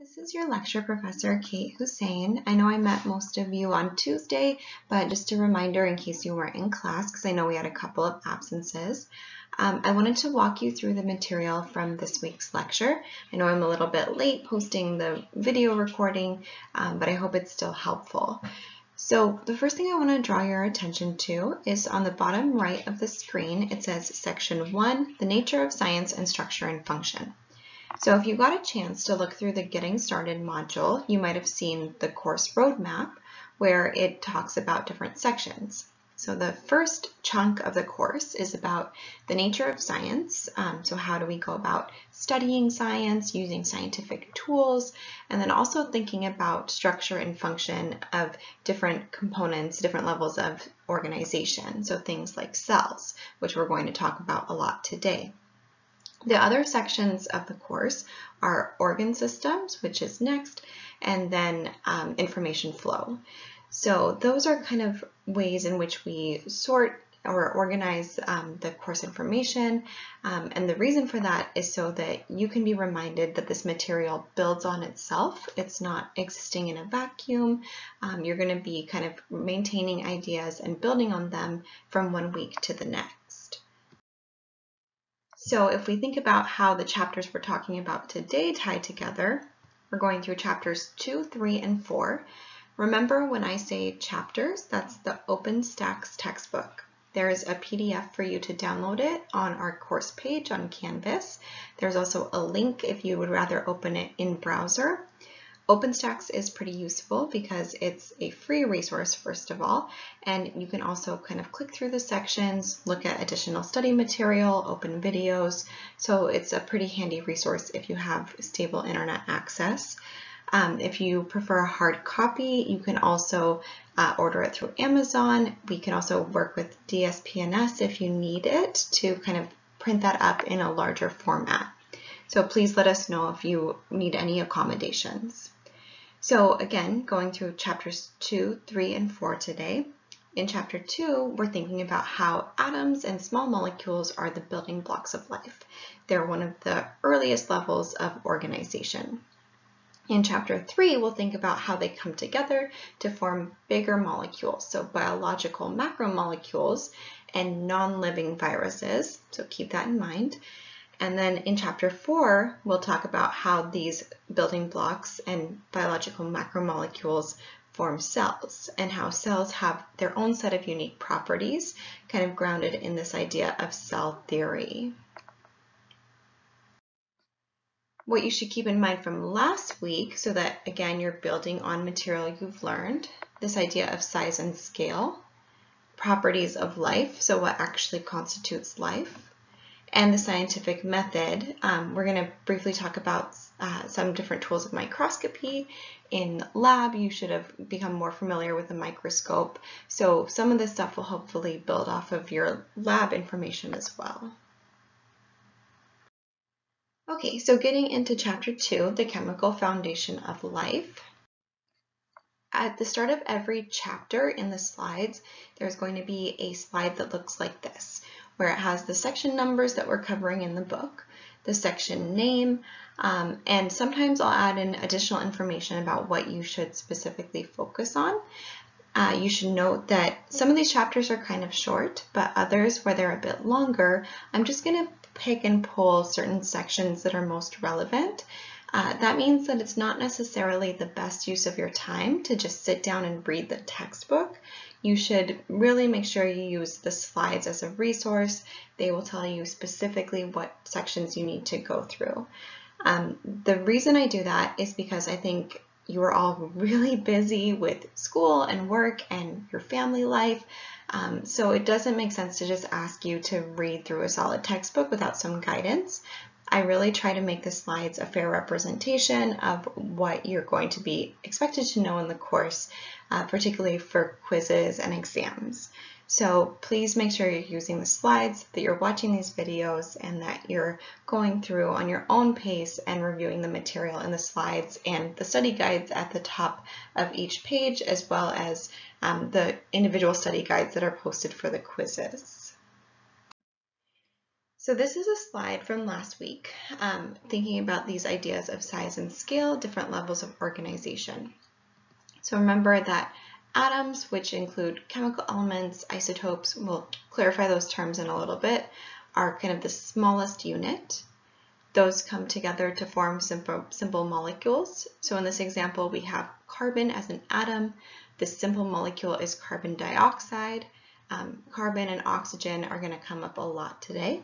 This is your lecture professor, Kate Husain. I know I met most of you on Tuesday, but just a reminder in case you weren't in class, because I know we had a couple of absences. Um, I wanted to walk you through the material from this week's lecture. I know I'm a little bit late posting the video recording, um, but I hope it's still helpful. So the first thing I want to draw your attention to is on the bottom right of the screen, it says section one, the nature of science and structure and function. So if you got a chance to look through the Getting Started module, you might have seen the course roadmap where it talks about different sections. So the first chunk of the course is about the nature of science. Um, so how do we go about studying science, using scientific tools, and then also thinking about structure and function of different components, different levels of organization. So things like cells, which we're going to talk about a lot today. The other sections of the course are organ systems, which is next, and then um, information flow. So those are kind of ways in which we sort or organize um, the course information. Um, and the reason for that is so that you can be reminded that this material builds on itself. It's not existing in a vacuum. Um, you're going to be kind of maintaining ideas and building on them from one week to the next. So if we think about how the chapters we're talking about today tie together, we're going through chapters 2, 3, and 4. Remember when I say chapters, that's the OpenStax textbook. There's a PDF for you to download it on our course page on Canvas. There's also a link if you would rather open it in browser. OpenStax is pretty useful because it's a free resource, first of all, and you can also kind of click through the sections, look at additional study material, open videos. So it's a pretty handy resource if you have stable internet access. Um, if you prefer a hard copy, you can also uh, order it through Amazon. We can also work with DSPNS if you need it to kind of print that up in a larger format. So please let us know if you need any accommodations. So again, going through chapters 2, 3, and 4 today. In chapter 2, we're thinking about how atoms and small molecules are the building blocks of life. They're one of the earliest levels of organization. In chapter 3, we'll think about how they come together to form bigger molecules, so biological macromolecules and non-living viruses, so keep that in mind. And then in chapter four, we'll talk about how these building blocks and biological macromolecules form cells and how cells have their own set of unique properties, kind of grounded in this idea of cell theory. What you should keep in mind from last week, so that again, you're building on material you've learned, this idea of size and scale, properties of life, so what actually constitutes life, and the scientific method. Um, we're going to briefly talk about uh, some different tools of microscopy. In lab, you should have become more familiar with the microscope. So some of this stuff will hopefully build off of your lab information as well. Okay, so getting into chapter two, the chemical foundation of life. At the start of every chapter in the slides, there's going to be a slide that looks like this where it has the section numbers that we're covering in the book, the section name, um, and sometimes I'll add in additional information about what you should specifically focus on. Uh, you should note that some of these chapters are kind of short, but others where they're a bit longer, I'm just going to pick and pull certain sections that are most relevant. Uh, that means that it's not necessarily the best use of your time to just sit down and read the textbook you should really make sure you use the slides as a resource. They will tell you specifically what sections you need to go through. Um, the reason I do that is because I think you are all really busy with school and work and your family life. Um, so it doesn't make sense to just ask you to read through a solid textbook without some guidance. I really try to make the slides a fair representation of what you're going to be expected to know in the course, uh, particularly for quizzes and exams. So please make sure you're using the slides, that you're watching these videos, and that you're going through on your own pace and reviewing the material in the slides and the study guides at the top of each page, as well as um, the individual study guides that are posted for the quizzes. So this is a slide from last week, um, thinking about these ideas of size and scale, different levels of organization. So remember that atoms, which include chemical elements, isotopes, we'll clarify those terms in a little bit, are kind of the smallest unit. Those come together to form simple, simple molecules. So in this example, we have carbon as an atom. The simple molecule is carbon dioxide. Um, carbon and oxygen are going to come up a lot today.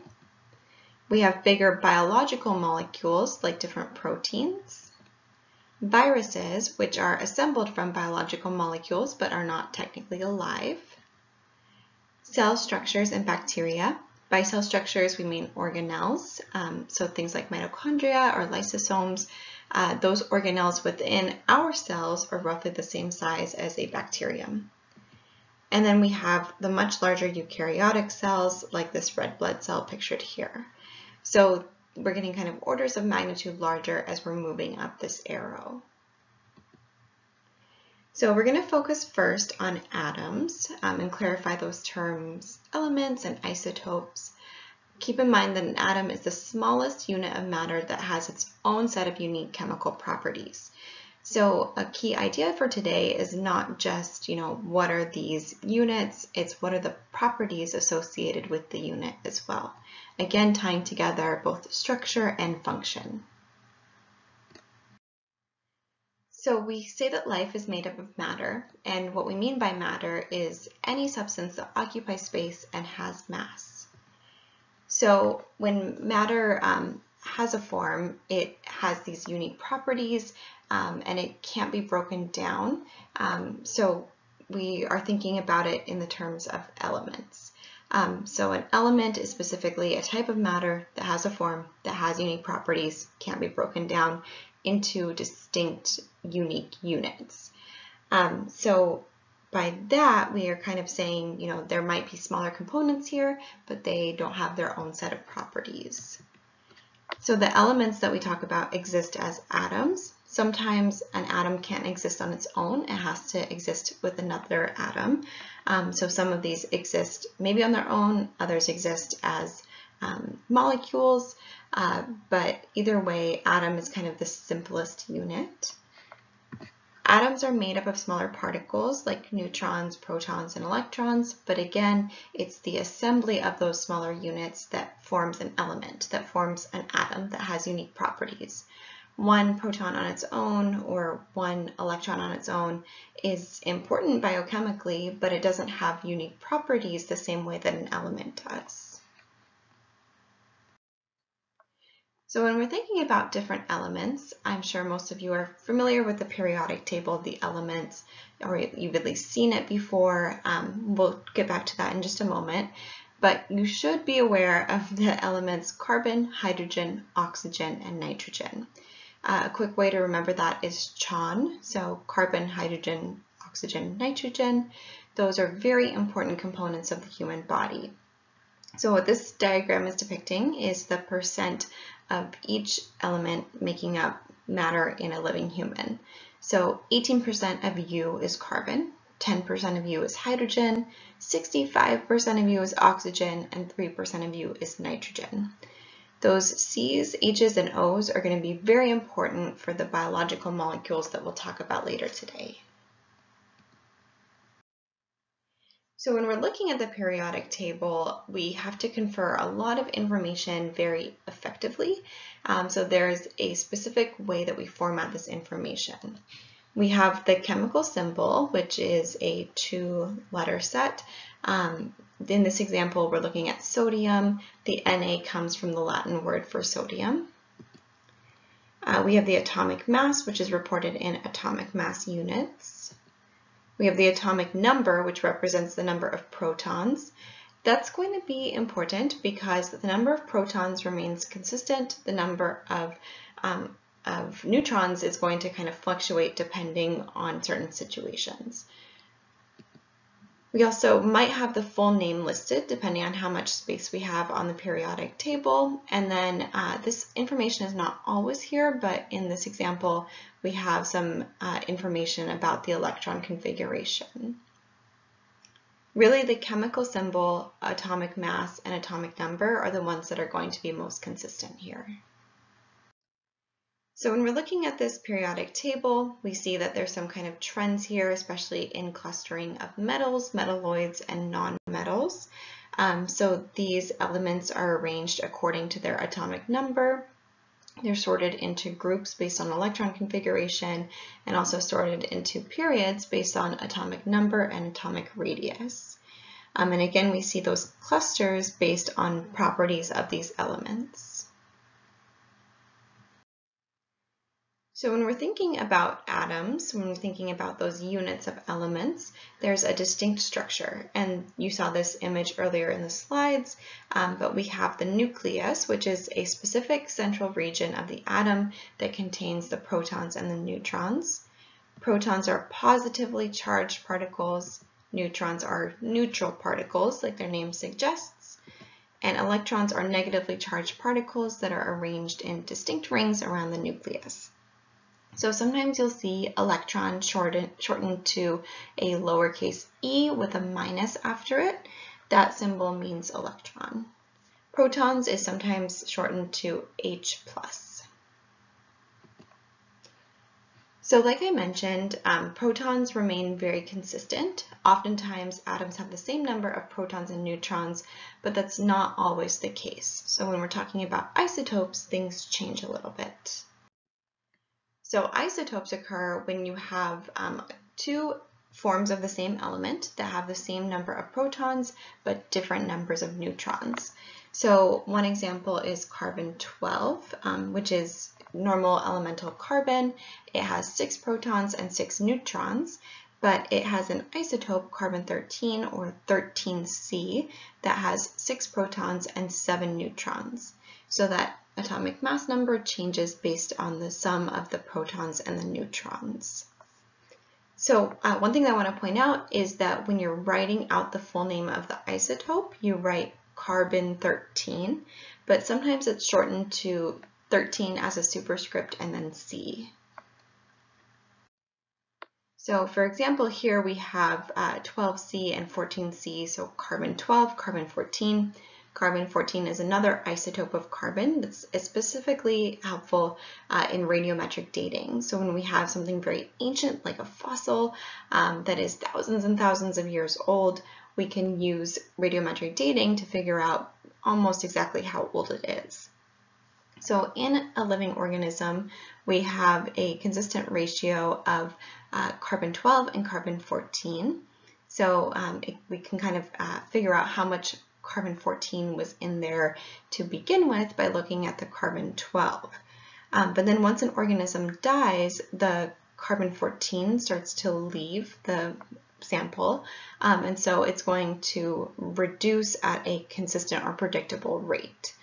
We have bigger biological molecules like different proteins. Viruses, which are assembled from biological molecules but are not technically alive. Cell structures and bacteria. By cell structures, we mean organelles, um, so things like mitochondria or lysosomes. Uh, those organelles within our cells are roughly the same size as a bacterium. And then we have the much larger eukaryotic cells, like this red blood cell pictured here. So we're getting kind of orders of magnitude larger as we're moving up this arrow. So we're going to focus first on atoms um, and clarify those terms, elements and isotopes. Keep in mind that an atom is the smallest unit of matter that has its own set of unique chemical properties. So a key idea for today is not just, you know, what are these units, it's what are the properties associated with the unit as well. Again, tying together both structure and function. So we say that life is made up of matter, and what we mean by matter is any substance that occupies space and has mass. So when matter um, has a form, it has these unique properties um, and it can't be broken down. Um, so we are thinking about it in the terms of elements. Um, so an element is specifically a type of matter that has a form, that has unique properties, can't be broken down into distinct unique units. Um, so by that, we are kind of saying, you know, there might be smaller components here, but they don't have their own set of properties. So the elements that we talk about exist as atoms. Sometimes an atom can't exist on its own. It has to exist with another atom. Um, so some of these exist maybe on their own, others exist as um, molecules, uh, but either way, atom is kind of the simplest unit. Atoms are made up of smaller particles like neutrons, protons, and electrons, but again, it's the assembly of those smaller units that forms an element, that forms an atom that has unique properties one proton on its own or one electron on its own is important biochemically, but it doesn't have unique properties the same way that an element does. So when we're thinking about different elements, I'm sure most of you are familiar with the periodic table of the elements, or you've at least seen it before. Um, we'll get back to that in just a moment. But you should be aware of the elements carbon, hydrogen, oxygen, and nitrogen. A quick way to remember that is CHON, so carbon, hydrogen, oxygen, nitrogen. Those are very important components of the human body. So what this diagram is depicting is the percent of each element making up matter in a living human. So 18% of you is carbon, 10% of you is hydrogen, 65% of you is oxygen, and 3% of you is nitrogen. Those C's, H's, and O's are going to be very important for the biological molecules that we'll talk about later today. So when we're looking at the periodic table, we have to confer a lot of information very effectively. Um, so there's a specific way that we format this information. We have the chemical symbol, which is a two-letter set. Um, in this example, we're looking at sodium. The Na comes from the Latin word for sodium. Uh, we have the atomic mass, which is reported in atomic mass units. We have the atomic number, which represents the number of protons. That's going to be important because the number of protons remains consistent. The number of, um, of neutrons is going to kind of fluctuate depending on certain situations. We also might have the full name listed depending on how much space we have on the periodic table. And then uh, this information is not always here, but in this example, we have some uh, information about the electron configuration. Really, the chemical symbol, atomic mass, and atomic number are the ones that are going to be most consistent here. So when we're looking at this periodic table, we see that there's some kind of trends here, especially in clustering of metals, metalloids, and nonmetals. Um, so these elements are arranged according to their atomic number. They're sorted into groups based on electron configuration and also sorted into periods based on atomic number and atomic radius. Um, and again, we see those clusters based on properties of these elements. So when we're thinking about atoms, when we're thinking about those units of elements, there's a distinct structure. And you saw this image earlier in the slides, um, but we have the nucleus, which is a specific central region of the atom that contains the protons and the neutrons. Protons are positively charged particles, neutrons are neutral particles, like their name suggests, and electrons are negatively charged particles that are arranged in distinct rings around the nucleus. So sometimes you'll see electron shortened, shortened to a lowercase e with a minus after it. That symbol means electron. Protons is sometimes shortened to H+. So like I mentioned, um, protons remain very consistent. Oftentimes atoms have the same number of protons and neutrons, but that's not always the case. So when we're talking about isotopes, things change a little bit. So isotopes occur when you have um, two forms of the same element that have the same number of protons but different numbers of neutrons. So one example is carbon-12, um, which is normal elemental carbon. It has six protons and six neutrons, but it has an isotope, carbon-13 or 13C, that has six protons and seven neutrons. So that atomic mass number changes based on the sum of the protons and the neutrons. So uh, one thing I want to point out is that when you're writing out the full name of the isotope, you write carbon-13, but sometimes it's shortened to 13 as a superscript and then C. So for example, here we have uh, 12C and 14C, so carbon-12, carbon-14. Carbon-14 is another isotope of carbon that's specifically helpful uh, in radiometric dating. So when we have something very ancient, like a fossil um, that is thousands and thousands of years old, we can use radiometric dating to figure out almost exactly how old it is. So in a living organism, we have a consistent ratio of uh, carbon-12 and carbon-14. So um, it, we can kind of uh, figure out how much carbon-14 was in there to begin with by looking at the carbon-12. Um, but then once an organism dies, the carbon-14 starts to leave the sample, um, and so it's going to reduce at a consistent or predictable rate.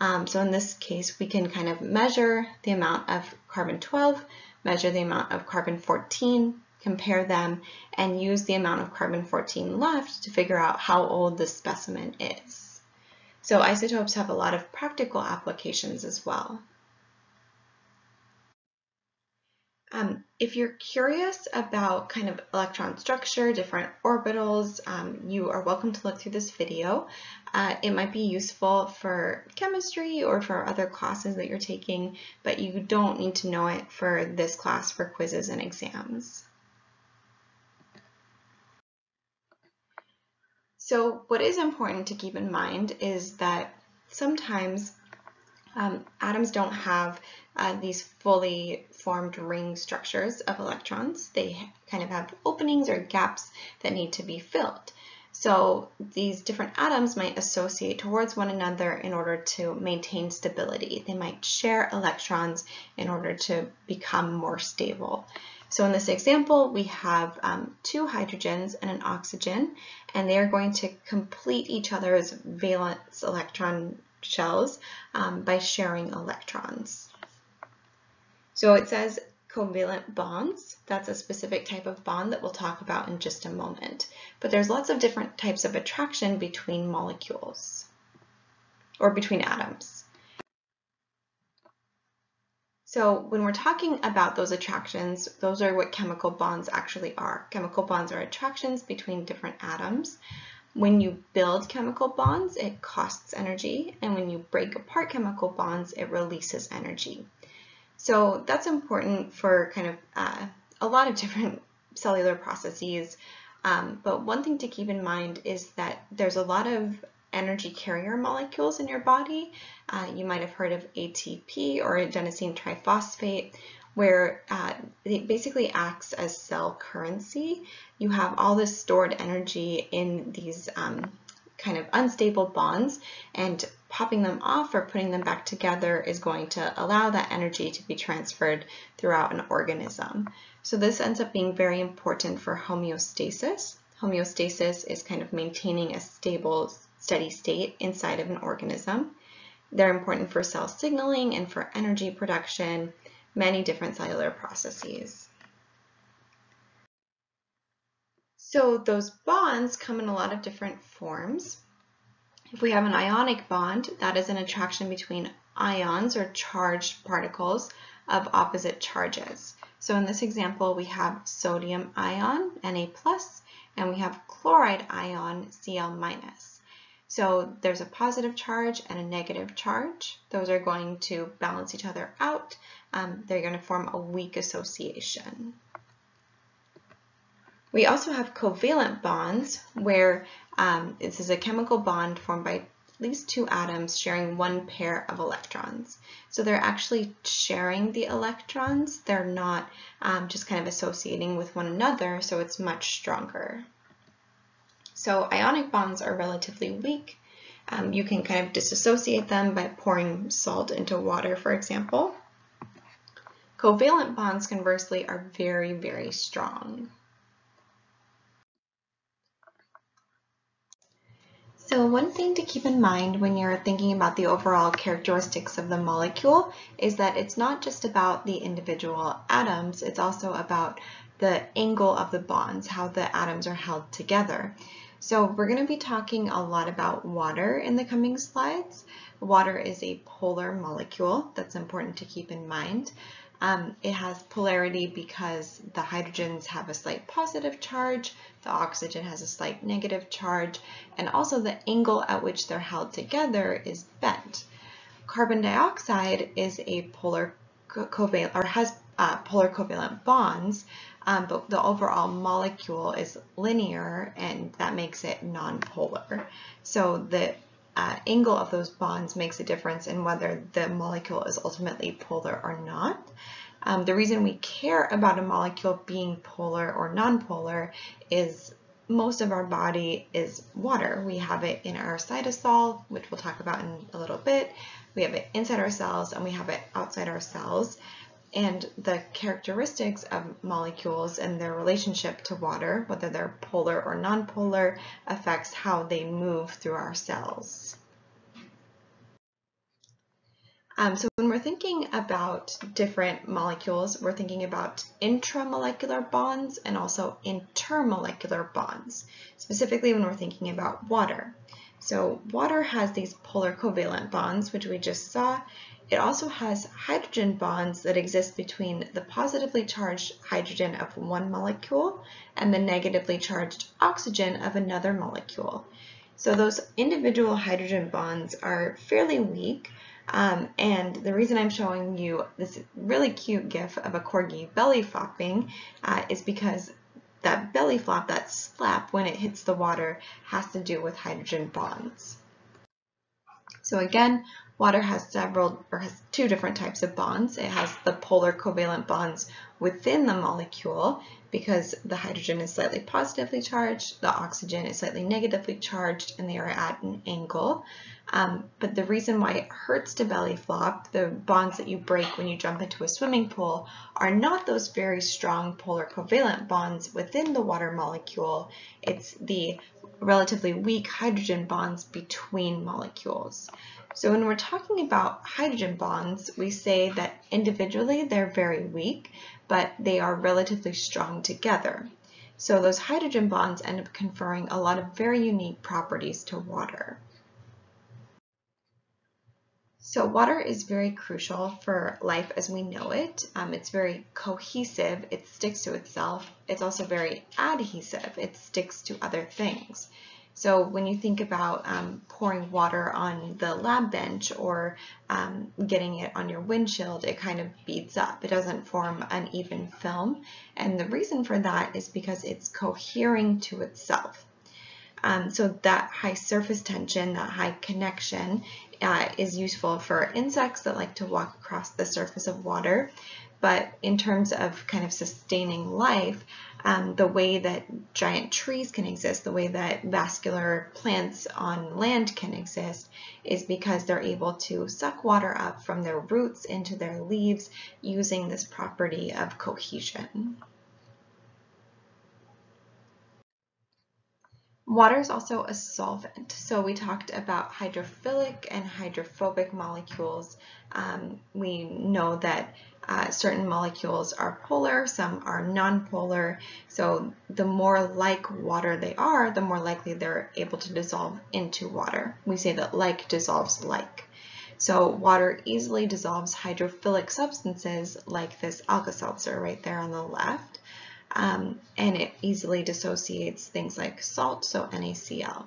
Um, so in this case, we can kind of measure the amount of carbon-12, measure the amount of carbon-14, compare them, and use the amount of carbon-14 left to figure out how old the specimen is. So isotopes have a lot of practical applications as well. Um, if you're curious about kind of electron structure, different orbitals, um, you are welcome to look through this video. Uh, it might be useful for chemistry or for other classes that you're taking, but you don't need to know it for this class for quizzes and exams. So what is important to keep in mind is that sometimes um, atoms don't have uh, these fully formed ring structures of electrons. They kind of have openings or gaps that need to be filled. So these different atoms might associate towards one another in order to maintain stability. They might share electrons in order to become more stable. So in this example, we have um, two hydrogens and an oxygen, and they are going to complete each other's valence electron shells um, by sharing electrons. So it says covalent bonds. That's a specific type of bond that we'll talk about in just a moment. But there's lots of different types of attraction between molecules or between atoms. So when we're talking about those attractions, those are what chemical bonds actually are. Chemical bonds are attractions between different atoms. When you build chemical bonds, it costs energy, and when you break apart chemical bonds, it releases energy. So that's important for kind of uh, a lot of different cellular processes. Um, but one thing to keep in mind is that there's a lot of energy carrier molecules in your body. Uh, you might have heard of ATP or adenosine triphosphate, where uh, it basically acts as cell currency. You have all this stored energy in these um, kind of unstable bonds, and popping them off or putting them back together is going to allow that energy to be transferred throughout an organism. So this ends up being very important for homeostasis. Homeostasis is kind of maintaining a stable steady state inside of an organism. They're important for cell signaling and for energy production, many different cellular processes. So those bonds come in a lot of different forms. If we have an ionic bond, that is an attraction between ions or charged particles of opposite charges. So in this example, we have sodium ion, Na+, and we have chloride ion, Cl-. So there's a positive charge and a negative charge. Those are going to balance each other out. Um, they're going to form a weak association. We also have covalent bonds where um, this is a chemical bond formed by at least two atoms sharing one pair of electrons. So they're actually sharing the electrons. They're not um, just kind of associating with one another, so it's much stronger. So ionic bonds are relatively weak. Um, you can kind of disassociate them by pouring salt into water, for example. Covalent bonds, conversely, are very, very strong. So one thing to keep in mind when you're thinking about the overall characteristics of the molecule is that it's not just about the individual atoms, it's also about the angle of the bonds, how the atoms are held together. So we're going to be talking a lot about water in the coming slides. Water is a polar molecule. That's important to keep in mind. Um, it has polarity because the hydrogens have a slight positive charge, the oxygen has a slight negative charge, and also the angle at which they're held together is bent. Carbon dioxide is a polar covalent or has uh, polar covalent bonds, um, but the overall molecule is linear and that makes it nonpolar. So the uh, angle of those bonds makes a difference in whether the molecule is ultimately polar or not. Um, the reason we care about a molecule being polar or nonpolar is most of our body is water. We have it in our cytosol, which we'll talk about in a little bit. We have it inside our cells and we have it outside our cells and the characteristics of molecules and their relationship to water, whether they're polar or nonpolar, affects how they move through our cells. Um, so when we're thinking about different molecules, we're thinking about intramolecular bonds and also intermolecular bonds, specifically when we're thinking about water. So water has these polar covalent bonds, which we just saw, it also has hydrogen bonds that exist between the positively charged hydrogen of one molecule and the negatively charged oxygen of another molecule. So those individual hydrogen bonds are fairly weak, um, and the reason I'm showing you this really cute gif of a corgi belly flopping uh, is because that belly flop, that slap when it hits the water, has to do with hydrogen bonds. So again, Water has several or has two different types of bonds. It has the polar covalent bonds within the molecule because the hydrogen is slightly positively charged, the oxygen is slightly negatively charged, and they are at an angle. Um, but the reason why it hurts to belly flop, the bonds that you break when you jump into a swimming pool, are not those very strong polar covalent bonds within the water molecule. It's the relatively weak hydrogen bonds between molecules. So when we're talking about hydrogen bonds, we say that individually they're very weak, but they are relatively strong together. So those hydrogen bonds end up conferring a lot of very unique properties to water. So water is very crucial for life as we know it. Um, it's very cohesive, it sticks to itself. It's also very adhesive, it sticks to other things. So when you think about um, pouring water on the lab bench or um, getting it on your windshield, it kind of beads up. It doesn't form an even film. And the reason for that is because it's cohering to itself. Um, so that high surface tension, that high connection uh, is useful for insects that like to walk across the surface of water. But in terms of kind of sustaining life, um, the way that giant trees can exist, the way that vascular plants on land can exist, is because they're able to suck water up from their roots into their leaves using this property of cohesion. Water is also a solvent. So we talked about hydrophilic and hydrophobic molecules. Um, we know that uh, certain molecules are polar, some are nonpolar. So the more like water they are, the more likely they're able to dissolve into water. We say that like dissolves like. So water easily dissolves hydrophilic substances like this Alka-Seltzer right there on the left um, and it easily dissociates things like salt, so NaCl.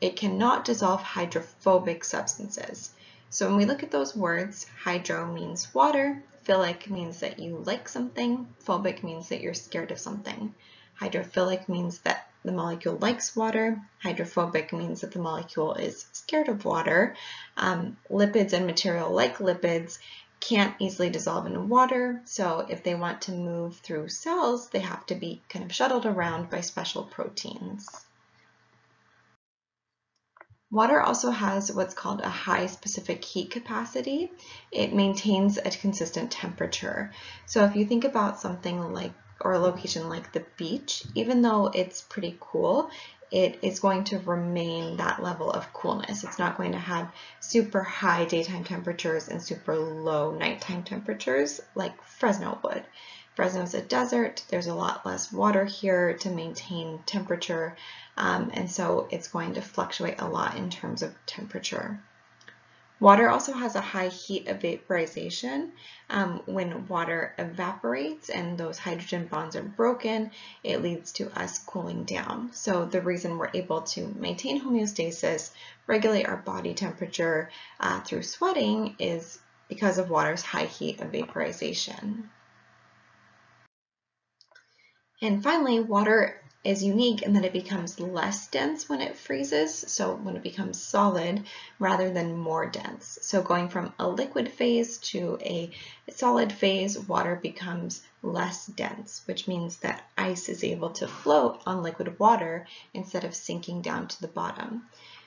It cannot dissolve hydrophobic substances. So when we look at those words, hydro means water, philic means that you like something, phobic means that you're scared of something. Hydrophilic means that the molecule likes water. Hydrophobic means that the molecule is scared of water. Um, lipids and material like lipids can't easily dissolve in water, so if they want to move through cells, they have to be kind of shuttled around by special proteins. Water also has what's called a high specific heat capacity. It maintains a consistent temperature. So if you think about something like or a location like the beach, even though it's pretty cool, it is going to remain that level of coolness. It's not going to have super high daytime temperatures and super low nighttime temperatures like Fresno would. Fresno is a desert, there's a lot less water here to maintain temperature, um, and so it's going to fluctuate a lot in terms of temperature. Water also has a high heat of vaporization. Um, when water evaporates and those hydrogen bonds are broken, it leads to us cooling down. So the reason we're able to maintain homeostasis, regulate our body temperature uh, through sweating is because of water's high heat of vaporization. And finally, water is unique in that it becomes less dense when it freezes, so when it becomes solid, rather than more dense. So going from a liquid phase to a solid phase, water becomes less dense, which means that ice is able to float on liquid water instead of sinking down to the bottom.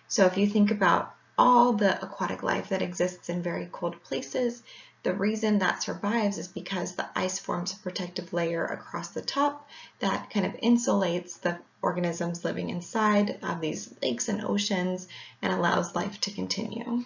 So if you think about all the aquatic life that exists in very cold places, the reason that survives is because the ice forms a protective layer across the top that kind of insulates the organisms living inside of these lakes and oceans and allows life to continue.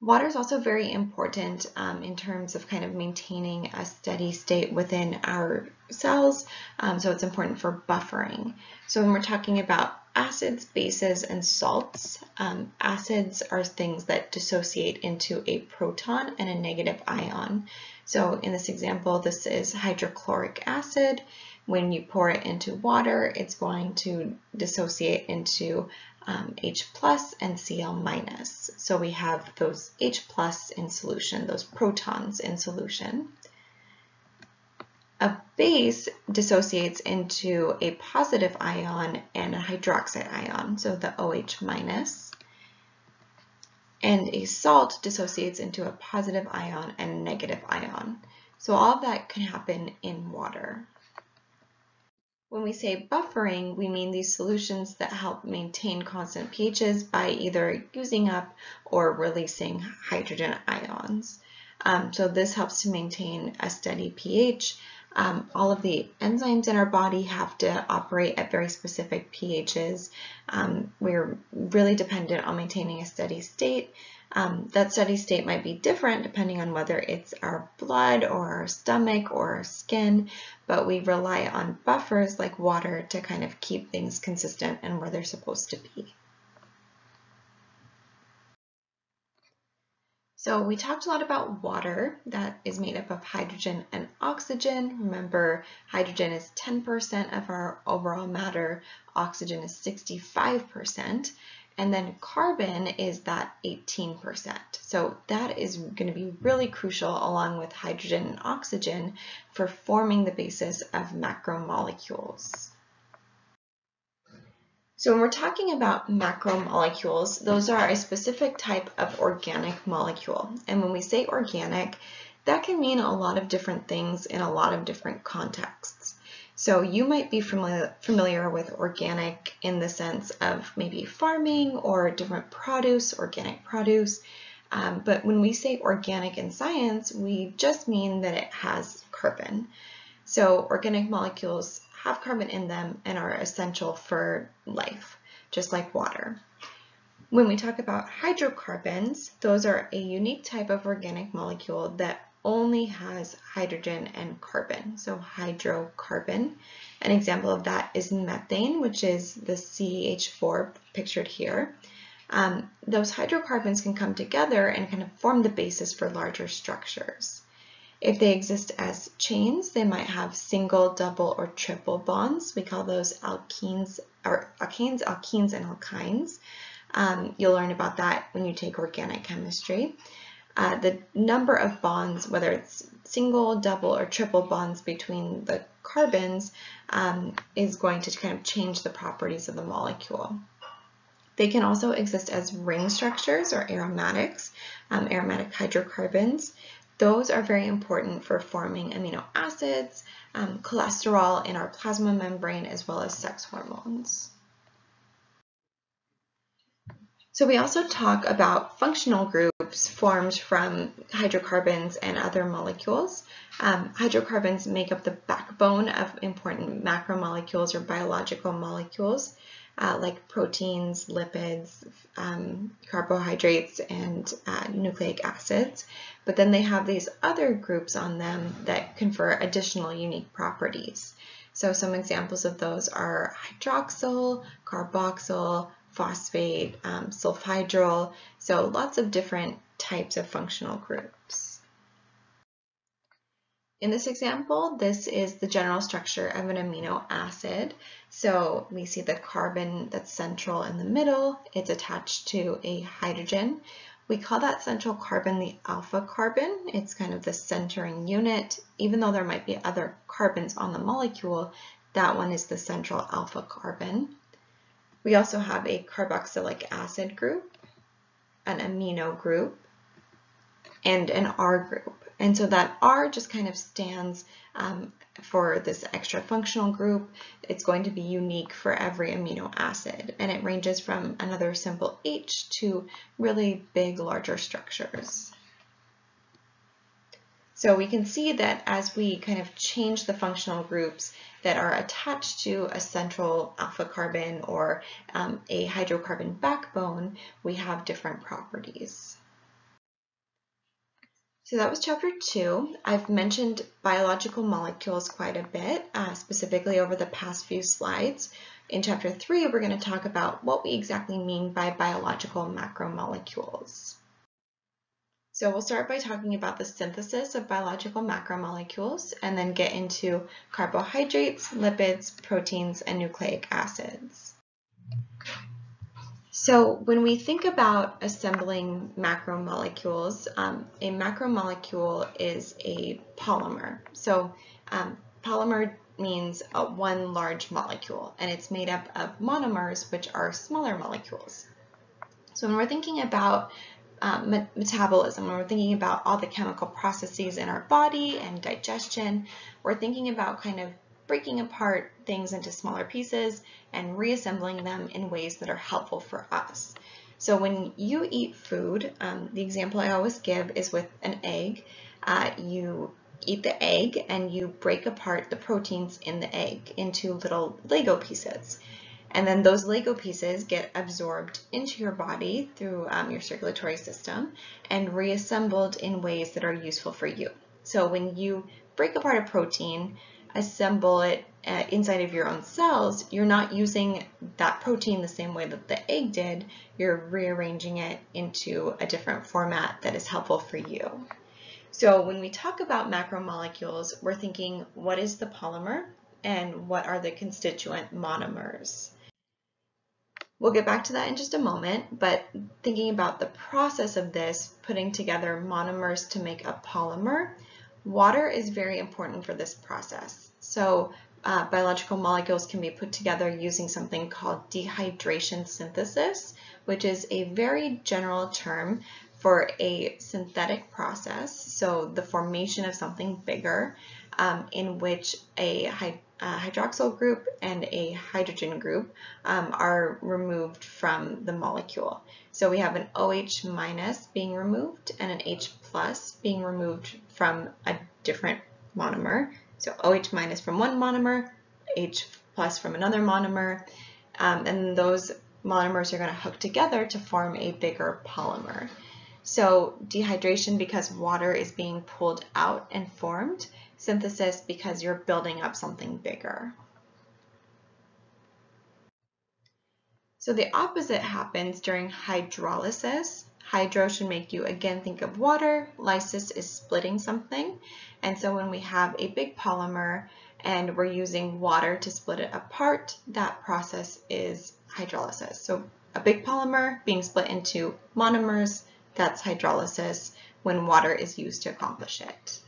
Water is also very important um, in terms of kind of maintaining a steady state within our cells. Um, so it's important for buffering. So when we're talking about acids, bases, and salts, um, acids are things that dissociate into a proton and a negative ion. So in this example, this is hydrochloric acid. When you pour it into water, it's going to dissociate into um, H plus and Cl minus. So we have those H plus in solution, those protons in solution. A base dissociates into a positive ion and a hydroxide ion, so the OH minus. And a salt dissociates into a positive ion and a negative ion. So all of that can happen in water. When we say buffering, we mean these solutions that help maintain constant pHs by either using up or releasing hydrogen ions. Um, so this helps to maintain a steady pH. Um, all of the enzymes in our body have to operate at very specific pHs. Um, we're really dependent on maintaining a steady state. Um, that steady state might be different depending on whether it's our blood or our stomach or our skin, but we rely on buffers like water to kind of keep things consistent and where they're supposed to be. So we talked a lot about water that is made up of hydrogen and oxygen. Remember, hydrogen is 10% of our overall matter, oxygen is 65%, and then carbon is that 18%. So that is going to be really crucial along with hydrogen and oxygen for forming the basis of macromolecules. So when we're talking about macromolecules, those are a specific type of organic molecule. And when we say organic, that can mean a lot of different things in a lot of different contexts. So you might be familiar, familiar with organic in the sense of maybe farming or different produce, organic produce. Um, but when we say organic in science, we just mean that it has carbon. So organic molecules have carbon in them and are essential for life, just like water. When we talk about hydrocarbons, those are a unique type of organic molecule that only has hydrogen and carbon, so hydrocarbon. An example of that is methane, which is the CH4 pictured here. Um, those hydrocarbons can come together and kind of form the basis for larger structures. If they exist as chains, they might have single, double, or triple bonds. We call those alkenes, or alkanes, alkenes, and alkynes. Um, you'll learn about that when you take organic chemistry. Uh, the number of bonds, whether it's single, double, or triple bonds between the carbons, um, is going to kind of change the properties of the molecule. They can also exist as ring structures or aromatics, um, aromatic hydrocarbons. Those are very important for forming amino acids, um, cholesterol in our plasma membrane, as well as sex hormones. So we also talk about functional groups formed from hydrocarbons and other molecules. Um, hydrocarbons make up the backbone of important macromolecules or biological molecules uh, like proteins, lipids, um, carbohydrates, and uh, nucleic acids. But then they have these other groups on them that confer additional unique properties. So some examples of those are hydroxyl, carboxyl, phosphate, um, sulfhydryl, so lots of different types of functional groups. In this example, this is the general structure of an amino acid. So we see the carbon that's central in the middle. It's attached to a hydrogen. We call that central carbon the alpha carbon. It's kind of the centering unit. Even though there might be other carbons on the molecule, that one is the central alpha carbon. We also have a carboxylic acid group, an amino group, and an R group. And so that R just kind of stands um, for this extra functional group. It's going to be unique for every amino acid, and it ranges from another simple H to really big, larger structures. So we can see that as we kind of change the functional groups that are attached to a central alpha carbon or um, a hydrocarbon backbone, we have different properties. So that was chapter two. I've mentioned biological molecules quite a bit, uh, specifically over the past few slides. In chapter three, we're going to talk about what we exactly mean by biological macromolecules. So we'll start by talking about the synthesis of biological macromolecules and then get into carbohydrates, lipids, proteins, and nucleic acids. So when we think about assembling macromolecules, um, a macromolecule is a polymer. So um, polymer means one large molecule, and it's made up of monomers, which are smaller molecules. So when we're thinking about um, me metabolism, when we're thinking about all the chemical processes in our body and digestion, we're thinking about kind of breaking apart things into smaller pieces and reassembling them in ways that are helpful for us. So when you eat food, um, the example I always give is with an egg. Uh, you eat the egg and you break apart the proteins in the egg into little Lego pieces. And then those Lego pieces get absorbed into your body through um, your circulatory system and reassembled in ways that are useful for you. So when you break apart a protein, assemble it uh, inside of your own cells, you're not using that protein the same way that the egg did. You're rearranging it into a different format that is helpful for you. So when we talk about macromolecules, we're thinking what is the polymer and what are the constituent monomers. We'll get back to that in just a moment, but thinking about the process of this, putting together monomers to make a polymer, water is very important for this process. So uh, biological molecules can be put together using something called dehydration synthesis, which is a very general term for a synthetic process, so the formation of something bigger um, in which a uh, hydroxyl group and a hydrogen group um, are removed from the molecule. So we have an OH minus being removed and an H plus being removed from a different monomer. So OH minus from one monomer, H plus from another monomer, um, and those monomers are going to hook together to form a bigger polymer. So dehydration because water is being pulled out and formed, synthesis because you're building up something bigger. So the opposite happens during hydrolysis. Hydro should make you again think of water. Lysis is splitting something. And so when we have a big polymer and we're using water to split it apart, that process is hydrolysis. So a big polymer being split into monomers, that's hydrolysis when water is used to accomplish it.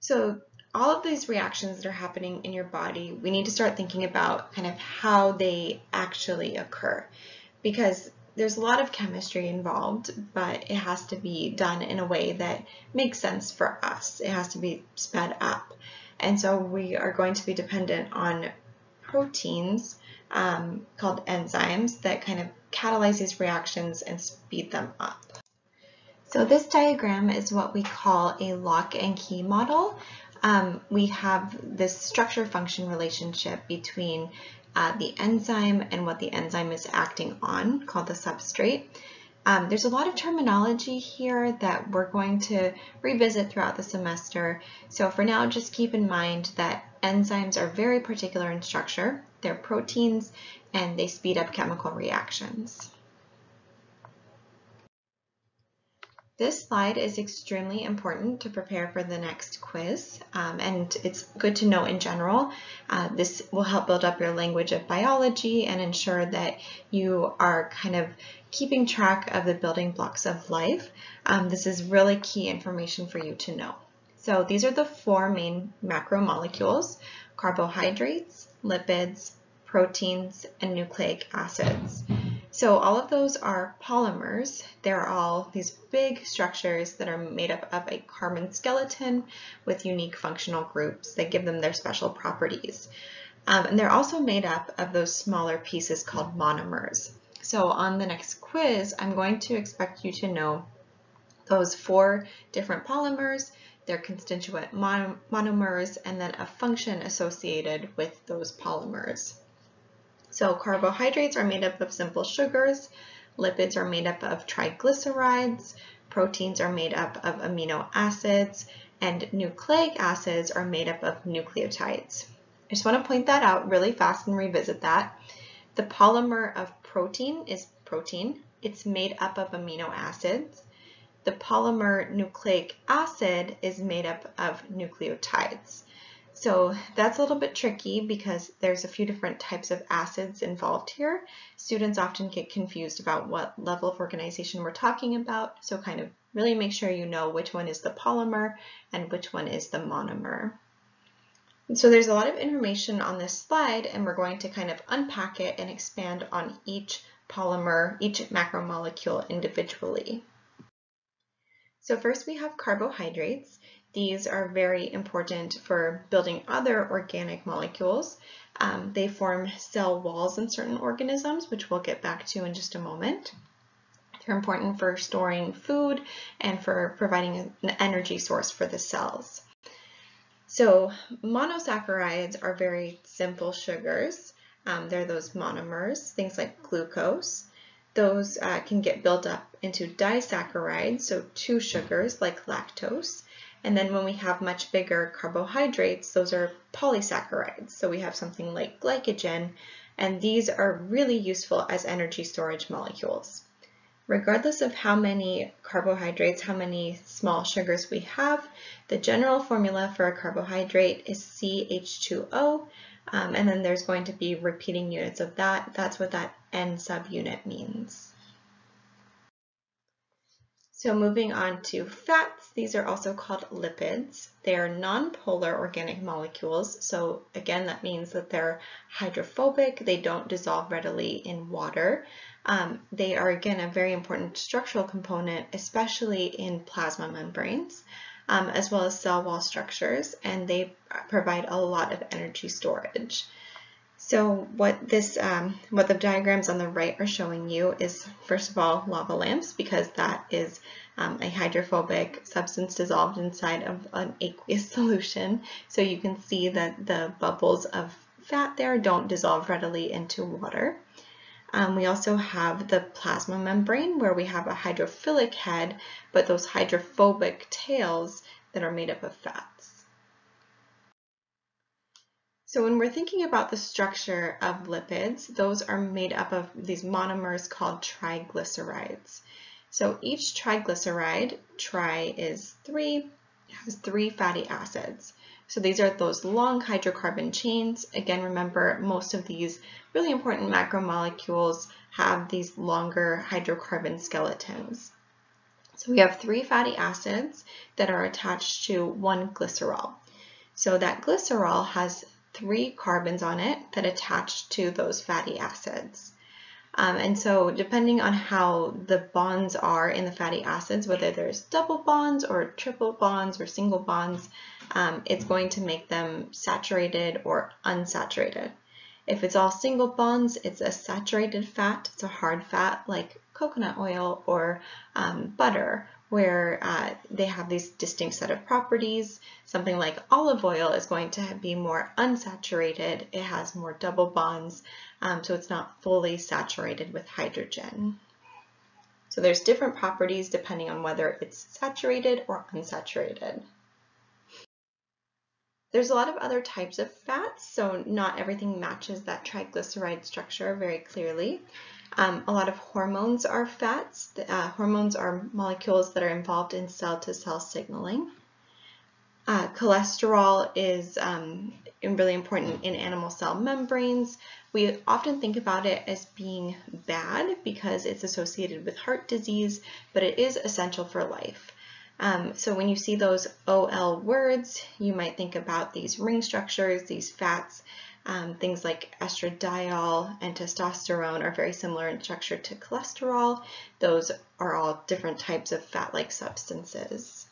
So all of these reactions that are happening in your body, we need to start thinking about kind of how they actually occur because there's a lot of chemistry involved, but it has to be done in a way that makes sense for us. It has to be sped up. And so we are going to be dependent on proteins um, called enzymes that kind of catalyze these reactions and speed them up. So this diagram is what we call a lock and key model. Um, we have this structure function relationship between uh, the enzyme and what the enzyme is acting on, called the substrate. Um, there's a lot of terminology here that we're going to revisit throughout the semester. So for now, just keep in mind that enzymes are very particular in structure. They're proteins and they speed up chemical reactions. This slide is extremely important to prepare for the next quiz, um, and it's good to know in general. Uh, this will help build up your language of biology and ensure that you are kind of keeping track of the building blocks of life. Um, this is really key information for you to know. So these are the four main macromolecules, carbohydrates, lipids, proteins, and nucleic acids. So all of those are polymers. They're all these big structures that are made up of a carbon skeleton with unique functional groups that give them their special properties. Um, and they're also made up of those smaller pieces called monomers. So on the next quiz, I'm going to expect you to know those four different polymers, their constituent mon monomers, and then a function associated with those polymers. So carbohydrates are made up of simple sugars, lipids are made up of triglycerides, proteins are made up of amino acids, and nucleic acids are made up of nucleotides. I just want to point that out really fast and revisit that. The polymer of protein is protein. It's made up of amino acids. The polymer nucleic acid is made up of nucleotides. So that's a little bit tricky because there's a few different types of acids involved here. Students often get confused about what level of organization we're talking about, so kind of really make sure you know which one is the polymer and which one is the monomer. So there's a lot of information on this slide and we're going to kind of unpack it and expand on each polymer, each macromolecule individually. So first we have carbohydrates. These are very important for building other organic molecules. Um, they form cell walls in certain organisms, which we'll get back to in just a moment. They're important for storing food and for providing an energy source for the cells. So monosaccharides are very simple sugars. Um, they're those monomers, things like glucose. Those uh, can get built up into disaccharides, so two sugars like lactose And then when we have much bigger carbohydrates, those are polysaccharides. So we have something like glycogen, and these are really useful as energy storage molecules. Regardless of how many carbohydrates, how many small sugars we have, the general formula for a carbohydrate is CH2O, um, and then there's going to be repeating units of that. That's what that N subunit means. So moving on to fats, these are also called lipids. They are nonpolar organic molecules. So again, that means that they're hydrophobic. They don't dissolve readily in water. Um, they are again a very important structural component, especially in plasma membranes, um, as well as cell wall structures, and they provide a lot of energy storage. So what this, um, what the diagrams on the right are showing you is, first of all, lava lamps, because that is um, a hydrophobic substance dissolved inside of an aqueous solution. So you can see that the bubbles of fat there don't dissolve readily into water. Um, we also have the plasma membrane where we have a hydrophilic head, but those hydrophobic tails that are made up of fats. So when we're thinking about the structure of lipids, those are made up of these monomers called triglycerides. So each triglyceride, tri is three, has three fatty acids. So these are those long hydrocarbon chains. Again, remember most of these really important macromolecules have these longer hydrocarbon skeletons. So we have three fatty acids that are attached to one glycerol. So that glycerol has three carbons on it that attach to those fatty acids. Um, and so depending on how the bonds are in the fatty acids, whether there's double bonds or triple bonds or single bonds, um, it's going to make them saturated or unsaturated. If it's all single bonds, it's a saturated fat, it's a hard fat like coconut oil or um, butter, where uh, they have these distinct set of properties. Something like olive oil is going to be more unsaturated. It has more double bonds, um, so it's not fully saturated with hydrogen. So there's different properties depending on whether it's saturated or unsaturated. There's a lot of other types of fats, so not everything matches that triglyceride structure very clearly. Um, a lot of hormones are fats. Uh, hormones are molecules that are involved in cell-to-cell -cell signaling. Uh, cholesterol is um, really important in animal cell membranes. We often think about it as being bad because it's associated with heart disease, but it is essential for life. Um, so when you see those OL words, you might think about these ring structures, these fats, um, things like estradiol and testosterone are very similar in structure to cholesterol. Those are all different types of fat-like substances.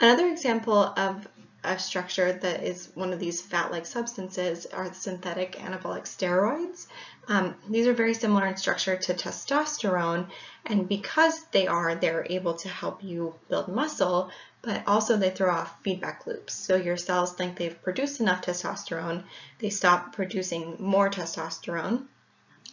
Another example of a structure that is one of these fat-like substances are synthetic anabolic steroids. Um, these are very similar in structure to testosterone, and because they are, they're able to help you build muscle, but also they throw off feedback loops. So your cells think they've produced enough testosterone, they stop producing more testosterone,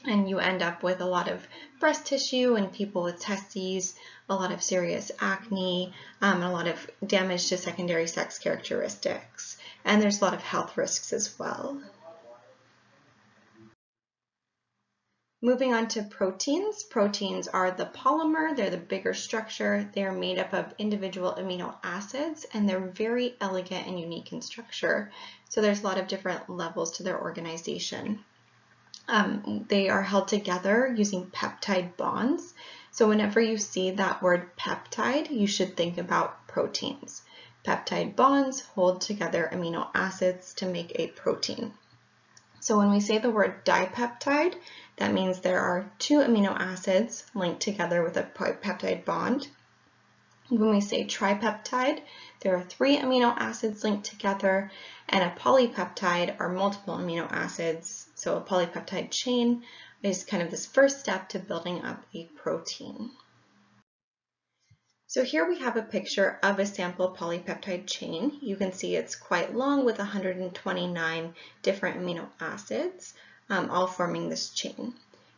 and you end up with a lot of breast tissue and people with testes, a lot of serious acne, um, and a lot of damage to secondary sex characteristics. And there's a lot of health risks as well. Moving on to proteins. Proteins are the polymer, they're the bigger structure, they're made up of individual amino acids, and they're very elegant and unique in structure. So there's a lot of different levels to their organization. Um, they are held together using peptide bonds. So whenever you see that word peptide, you should think about proteins. Peptide bonds hold together amino acids to make a protein. So when we say the word dipeptide, that means there are two amino acids linked together with a peptide bond. When we say tripeptide, there are three amino acids linked together, and a polypeptide are multiple amino acids. So a polypeptide chain is kind of this first step to building up a protein. So here we have a picture of a sample polypeptide chain. You can see it's quite long with 129 different amino acids, um, all forming this chain.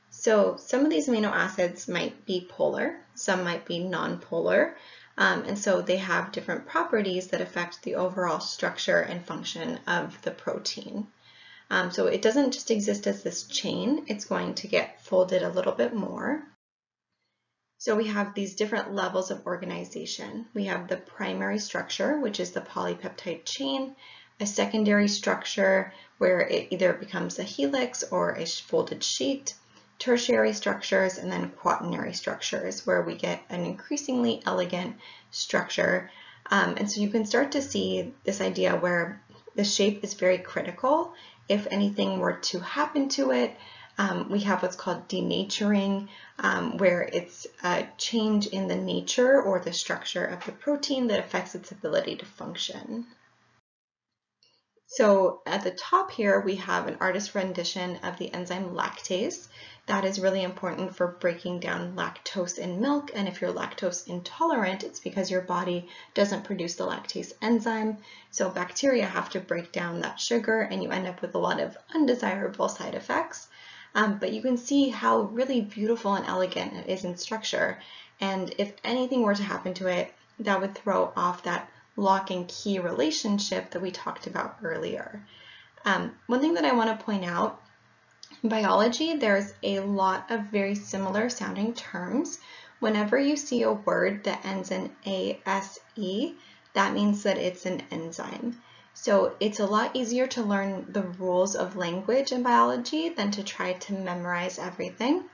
So some of these amino acids might be polar, some might be nonpolar. Um, and so they have different properties that affect the overall structure and function of the protein. Um, so it doesn't just exist as this chain, it's going to get folded a little bit more. So we have these different levels of organization. We have the primary structure, which is the polypeptide chain, a secondary structure where it either becomes a helix or a folded sheet, tertiary structures, and then quaternary structures where we get an increasingly elegant structure. Um, and so you can start to see this idea where the shape is very critical. If anything were to happen to it, um, we have what's called denaturing, um, where it's a change in the nature or the structure of the protein that affects its ability to function. So at the top here, we have an artist rendition of the enzyme lactase. That is really important for breaking down lactose in milk. And if you're lactose intolerant, it's because your body doesn't produce the lactase enzyme. So bacteria have to break down that sugar and you end up with a lot of undesirable side effects. Um, but you can see how really beautiful and elegant it is in structure. And if anything were to happen to it, that would throw off that lock and key relationship that we talked about earlier. Um, one thing that I want to point out, in biology, there's a lot of very similar sounding terms. Whenever you see a word that ends in ASE, that means that it's an enzyme. So it's a lot easier to learn the rules of language in biology than to try to memorize everything.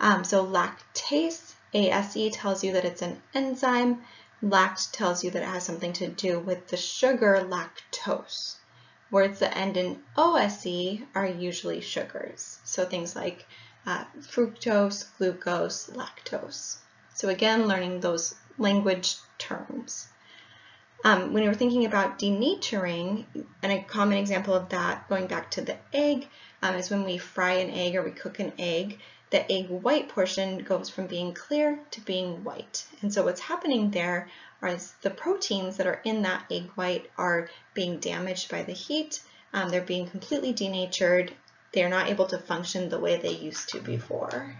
Um, so lactase, ASE tells you that it's an enzyme. Lact tells you that it has something to do with the sugar lactose. Words that end in OSE are usually sugars. So things like uh, fructose, glucose, lactose. So again, learning those language terms. Um, when you're thinking about denaturing, and a common example of that, going back to the egg, um, is when we fry an egg or we cook an egg, the egg white portion goes from being clear to being white. And so what's happening there is the proteins that are in that egg white are being damaged by the heat. Um, they're being completely denatured. They're not able to function the way they used to before.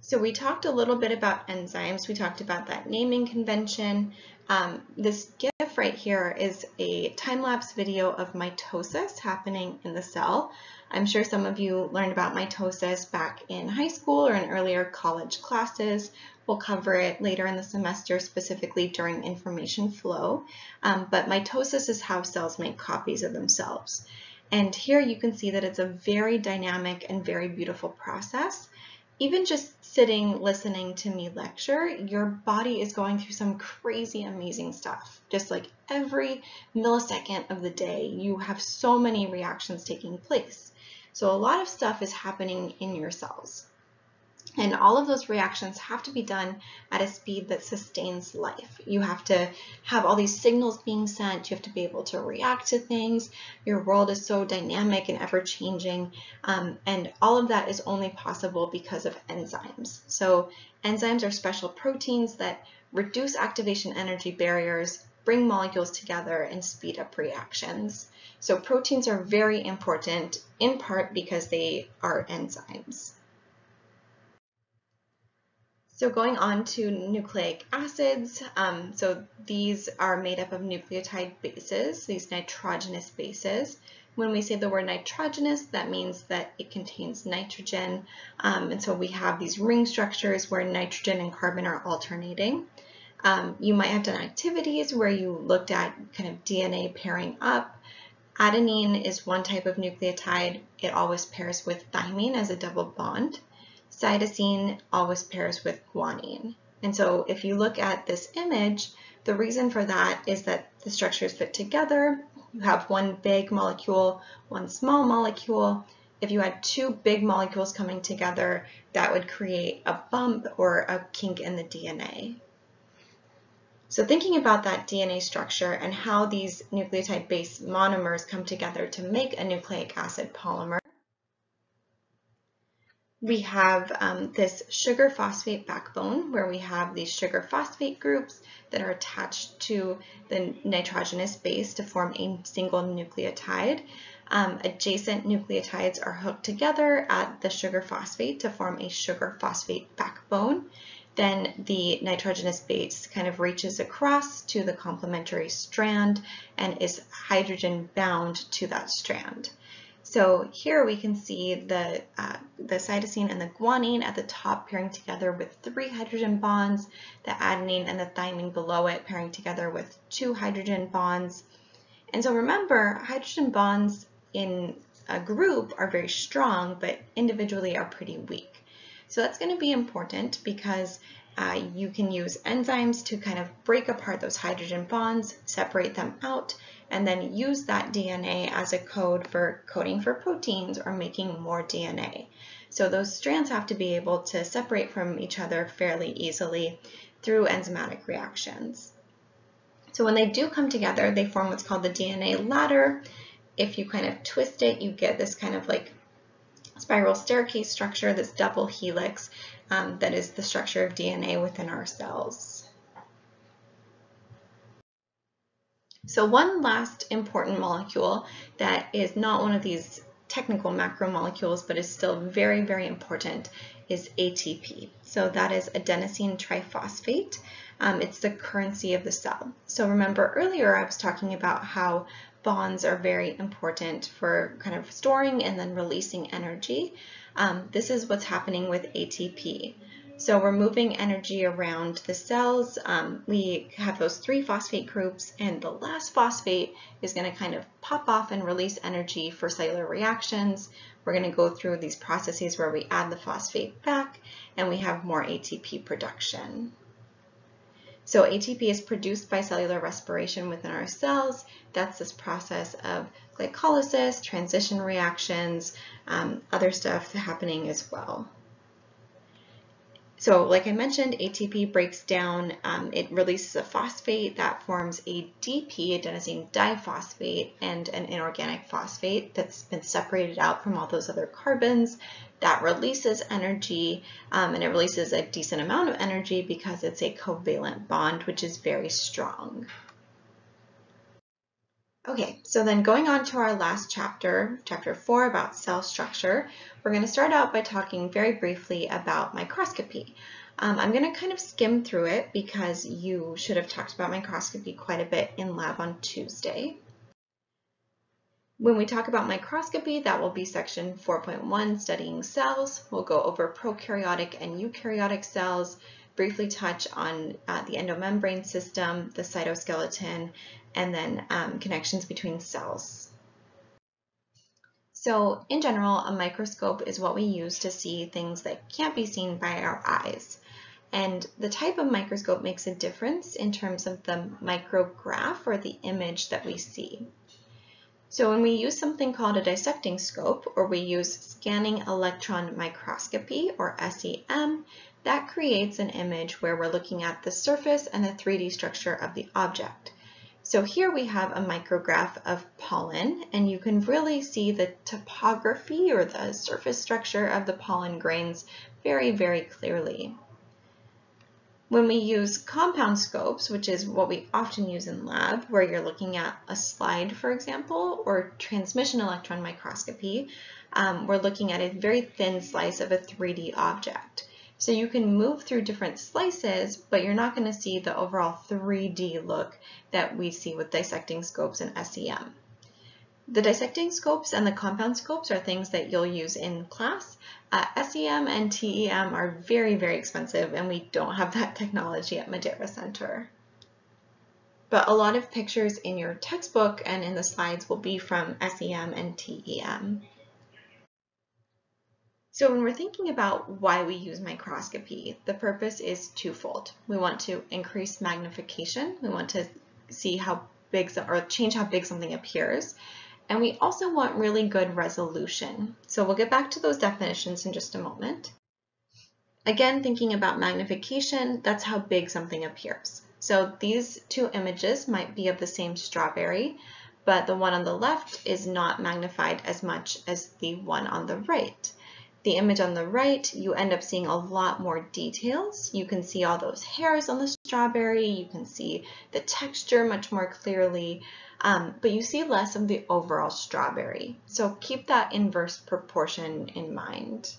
So we talked a little bit about enzymes. We talked about that naming convention. Um, this GIF right here is a time-lapse video of mitosis happening in the cell. I'm sure some of you learned about mitosis back in high school or in earlier college classes. We'll cover it later in the semester, specifically during information flow. Um, but mitosis is how cells make copies of themselves. And here you can see that it's a very dynamic and very beautiful process. Even just sitting listening to me lecture, your body is going through some crazy amazing stuff. Just like every millisecond of the day, you have so many reactions taking place. So a lot of stuff is happening in your cells. And all of those reactions have to be done at a speed that sustains life. You have to have all these signals being sent. You have to be able to react to things. Your world is so dynamic and ever changing. Um, and all of that is only possible because of enzymes. So enzymes are special proteins that reduce activation energy barriers, bring molecules together, and speed up reactions. So proteins are very important in part because they are enzymes. So going on to nucleic acids, um, so these are made up of nucleotide bases, these nitrogenous bases. When we say the word nitrogenous, that means that it contains nitrogen. Um, and so we have these ring structures where nitrogen and carbon are alternating. Um, you might have done activities where you looked at kind of DNA pairing up. Adenine is one type of nucleotide. It always pairs with thymine as a double bond cytosine always pairs with guanine. And so if you look at this image, the reason for that is that the structures fit together. You have one big molecule, one small molecule. If you had two big molecules coming together, that would create a bump or a kink in the DNA. So thinking about that DNA structure and how these nucleotide-based monomers come together to make a nucleic acid polymer, we have um, this sugar phosphate backbone where we have these sugar phosphate groups that are attached to the nitrogenous base to form a single nucleotide. um, adjacent nucleotides are hooked together at the sugar phosphate to form a sugar phosphate backbone. Then the nitrogenous base kind of reaches across to the complementary strand and is hydrogen bound to that strand. So here we can see the, uh, the cytosine and the guanine at the top pairing together with three hydrogen bonds, the adenine and the thymine below it pairing together with two hydrogen bonds. And so remember, hydrogen bonds in a group are very strong, but individually are pretty weak. So that's going to be important because uh, you can use enzymes to kind of break apart those hydrogen bonds, separate them out, and then use that DNA as a code for coding for proteins or making more DNA. So those strands have to be able to separate from each other fairly easily through enzymatic reactions. So when they do come together, they form what's called the DNA ladder, if you kind of twist it, you get this kind of like spiral staircase structure, this double helix um, that is the structure of DNA within our cells. So one last important molecule that is not one of these technical macromolecules, but is still very, very important is ATP. So that is adenosine triphosphate. Um, it's the currency of the cell. So remember earlier I was talking about how bonds are very important for kind of storing and then releasing energy. Um, this is what's happening with ATP. So we're moving energy around the cells. Um, we have those three phosphate groups and the last phosphate is going to kind of pop off and release energy for cellular reactions. We're going to go through these processes where we add the phosphate back and we have more ATP production. So ATP is produced by cellular respiration within our cells. That's this process of glycolysis, transition reactions, um, other stuff happening as well. So like I mentioned, ATP breaks down, um, it releases a phosphate that forms a DP, adenosine diphosphate, and an inorganic phosphate that's been separated out from all those other carbons that releases energy, um, and it releases a decent amount of energy because it's a covalent bond, which is very strong. Okay, so then going on to our last chapter, chapter four about cell structure, we're going to start out by talking very briefly about microscopy. Um, I'm going to kind of skim through it because you should have talked about microscopy quite a bit in lab on Tuesday. When we talk about microscopy, that will be section 4.1, studying cells. We'll go over prokaryotic and eukaryotic cells, briefly touch on uh, the endomembrane system, the cytoskeleton, and then um, connections between cells. So in general, a microscope is what we use to see things that can't be seen by our eyes. And the type of microscope makes a difference in terms of the micrograph or the image that we see. So when we use something called a dissecting scope or we use scanning electron microscopy or SEM, that creates an image where we're looking at the surface and the 3D structure of the object. So here we have a micrograph of pollen, and you can really see the topography or the surface structure of the pollen grains very, very clearly. When we use compound scopes, which is what we often use in lab, where you're looking at a slide, for example, or transmission electron microscopy, um, we're looking at a very thin slice of a 3D object. So you can move through different slices, but you're not going to see the overall 3D look that we see with dissecting scopes and SEM. The dissecting scopes and the compound scopes are things that you'll use in class. Uh, SEM and TEM are very, very expensive and we don't have that technology at Madera Center. But a lot of pictures in your textbook and in the slides will be from SEM and TEM. So when we're thinking about why we use microscopy, the purpose is twofold. We want to increase magnification. We want to see how big or change how big something appears. And we also want really good resolution. So we'll get back to those definitions in just a moment. Again, thinking about magnification, that's how big something appears. So these two images might be of the same strawberry, but the one on the left is not magnified as much as the one on the right. The image on the right, you end up seeing a lot more details. You can see all those hairs on the strawberry, you can see the texture much more clearly, um, but you see less of the overall strawberry. So keep that inverse proportion in mind.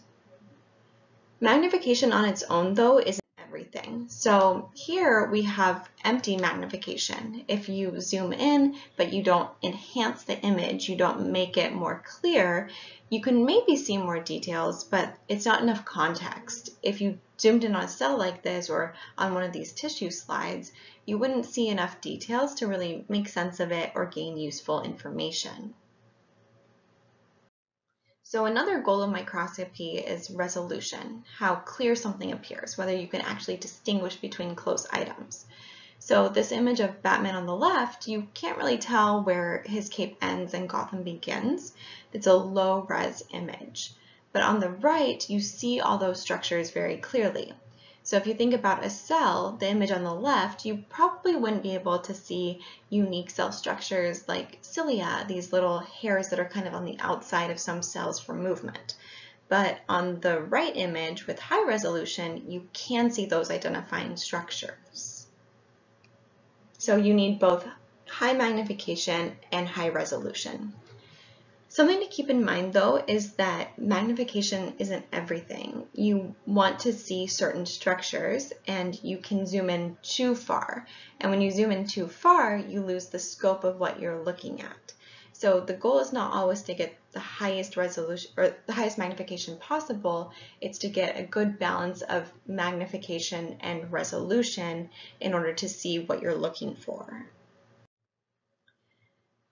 Magnification on its own, though, is everything. So here we have empty magnification. If you zoom in, but you don't enhance the image, you don't make it more clear, you can maybe see more details, but it's not enough context. If you zoomed in on a cell like this or on one of these tissue slides, you wouldn't see enough details to really make sense of it or gain useful information. So another goal of microscopy is resolution, how clear something appears, whether you can actually distinguish between close items. So this image of Batman on the left, you can't really tell where his cape ends and Gotham begins. It's a low res image. But on the right, you see all those structures very clearly. So if you think about a cell, the image on the left, you probably wouldn't be able to see unique cell structures like cilia, these little hairs that are kind of on the outside of some cells for movement. But on the right image with high resolution, you can see those identifying structures. So you need both high magnification and high resolution. Something to keep in mind though is that magnification isn't everything. You want to see certain structures and you can zoom in too far. And when you zoom in too far, you lose the scope of what you're looking at. So the goal is not always to get the highest resolution or the highest magnification possible. It's to get a good balance of magnification and resolution in order to see what you're looking for.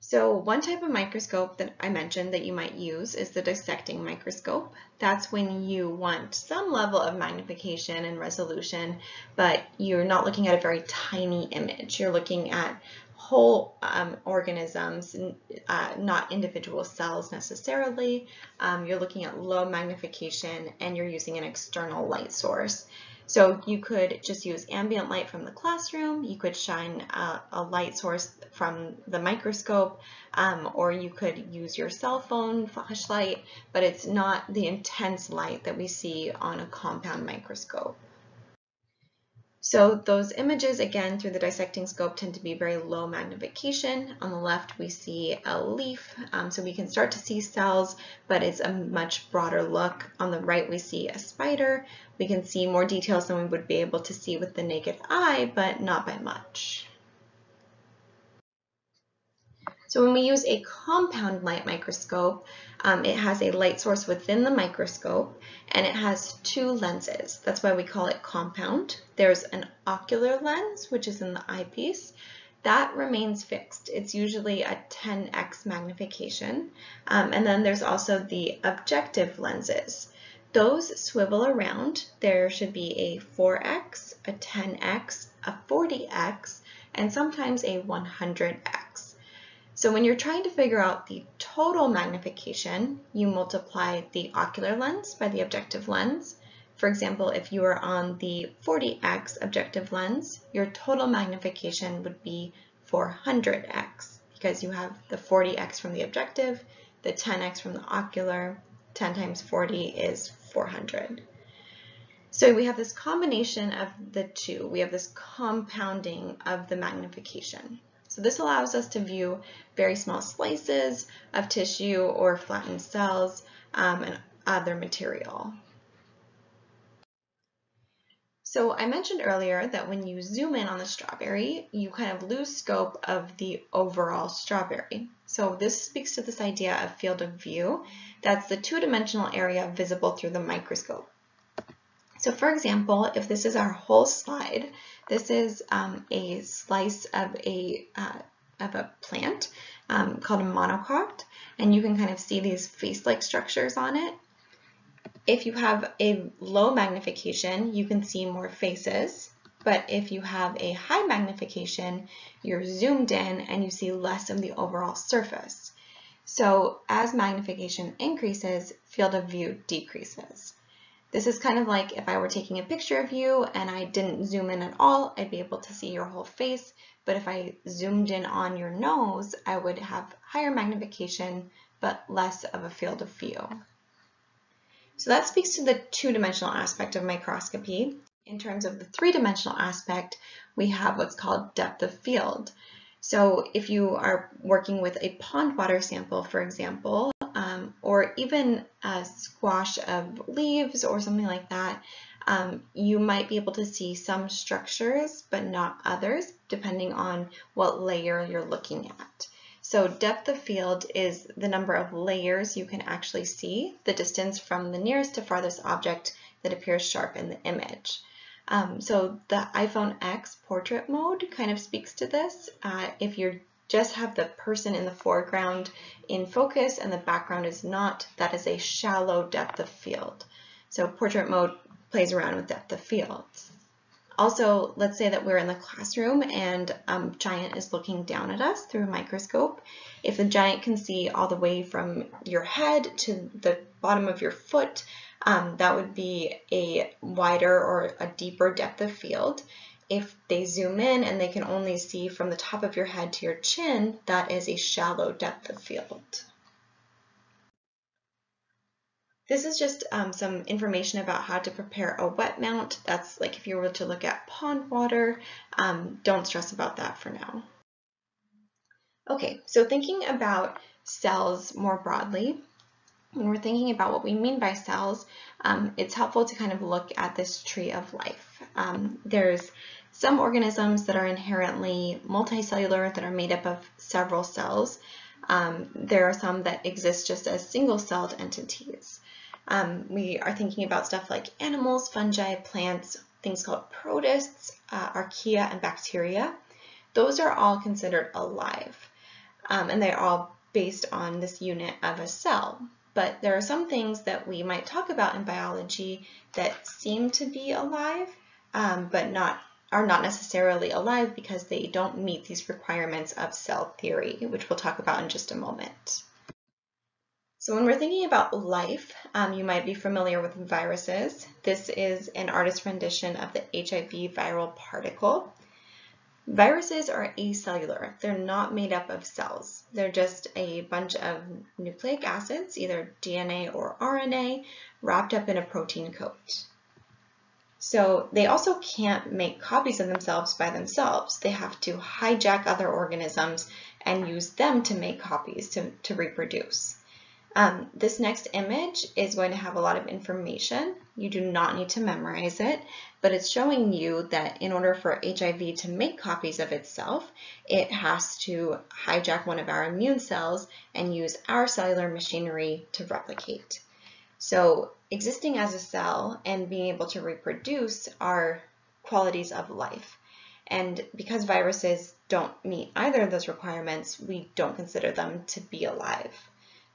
So one type of microscope that I mentioned that you might use is the dissecting microscope. That's when you want some level of magnification and resolution, but you're not looking at a very tiny image. You're looking at whole um, organisms, uh, not individual cells necessarily. Um, you're looking at low magnification and you're using an external light source. So you could just use ambient light from the classroom, you could shine a, a light source from the microscope, um, or you could use your cell phone flashlight, but it's not the intense light that we see on a compound microscope. So those images, again, through the dissecting scope tend to be very low magnification. On the left, we see a leaf, um, so we can start to see cells, but it's a much broader look. On the right, we see a spider. We can see more details than we would be able to see with the naked eye, but not by much. So when we use a compound light microscope, um, it has a light source within the microscope and it has two lenses. That's why we call it compound. There's an ocular lens, which is in the eyepiece. That remains fixed. It's usually a 10x magnification. Um, and then there's also the objective lenses. Those swivel around. There should be a 4x, a 10x, a 40x, and sometimes a 100x. So when you're trying to figure out the total magnification, you multiply the ocular lens by the objective lens. For example, if you are on the 40x objective lens, your total magnification would be 400x because you have the 40x from the objective, the 10x from the ocular, 10 times 40 is 400. So we have this combination of the two. We have this compounding of the magnification. So this allows us to view very small slices of tissue or flattened cells um, and other material. So I mentioned earlier that when you zoom in on the strawberry, you kind of lose scope of the overall strawberry. So this speaks to this idea of field of view. That's the two-dimensional area visible through the microscope. So for example, if this is our whole slide, this is um, a slice of a, uh, of a plant um, called a monocot, and you can kind of see these face-like structures on it. If you have a low magnification, you can see more faces, but if you have a high magnification, you're zoomed in and you see less of the overall surface. So as magnification increases, field of view decreases. This is kind of like if I were taking a picture of you and I didn't zoom in at all, I'd be able to see your whole face. But if I zoomed in on your nose, I would have higher magnification, but less of a field of view. So that speaks to the two-dimensional aspect of microscopy. In terms of the three-dimensional aspect, we have what's called depth of field. So if you are working with a pond water sample, for example, um, or even a squash of leaves or something like that, um, you might be able to see some structures but not others depending on what layer you're looking at. So depth of field is the number of layers you can actually see, the distance from the nearest to farthest object that appears sharp in the image. Um, so the iPhone X portrait mode kind of speaks to this. Uh, if you just have the person in the foreground in focus and the background is not, that is a shallow depth of field. So portrait mode plays around with depth of field. Also, let's say that we're in the classroom and a um, giant is looking down at us through a microscope. If the giant can see all the way from your head to the bottom of your foot, um, that would be a wider or a deeper depth of field. If they zoom in and they can only see from the top of your head to your chin, that is a shallow depth of field. This is just um, some information about how to prepare a wet mount. That's like if you were to look at pond water, um, don't stress about that for now. Okay, so thinking about cells more broadly, when we're thinking about what we mean by cells, um, it's helpful to kind of look at this tree of life. Um, there's some organisms that are inherently multicellular that are made up of several cells. Um, there are some that exist just as single-celled entities. Um, we are thinking about stuff like animals, fungi, plants, things called protists, uh, archaea, and bacteria. Those are all considered alive, um, and they're all based on this unit of a cell. But there are some things that we might talk about in biology that seem to be alive, um, but not are not necessarily alive because they don't meet these requirements of cell theory, which we'll talk about in just a moment. So when we're thinking about life, um, you might be familiar with viruses. This is an artist's rendition of the HIV viral particle. Viruses are acellular. They're not made up of cells. They're just a bunch of nucleic acids, either DNA or RNA, wrapped up in a protein coat. So they also can't make copies of themselves by themselves. They have to hijack other organisms and use them to make copies to, to reproduce. Um, this next image is going to have a lot of information. You do not need to memorize it, but it's showing you that in order for HIV to make copies of itself, it has to hijack one of our immune cells and use our cellular machinery to replicate. So existing as a cell and being able to reproduce are qualities of life. And because viruses don't meet either of those requirements, we don't consider them to be alive.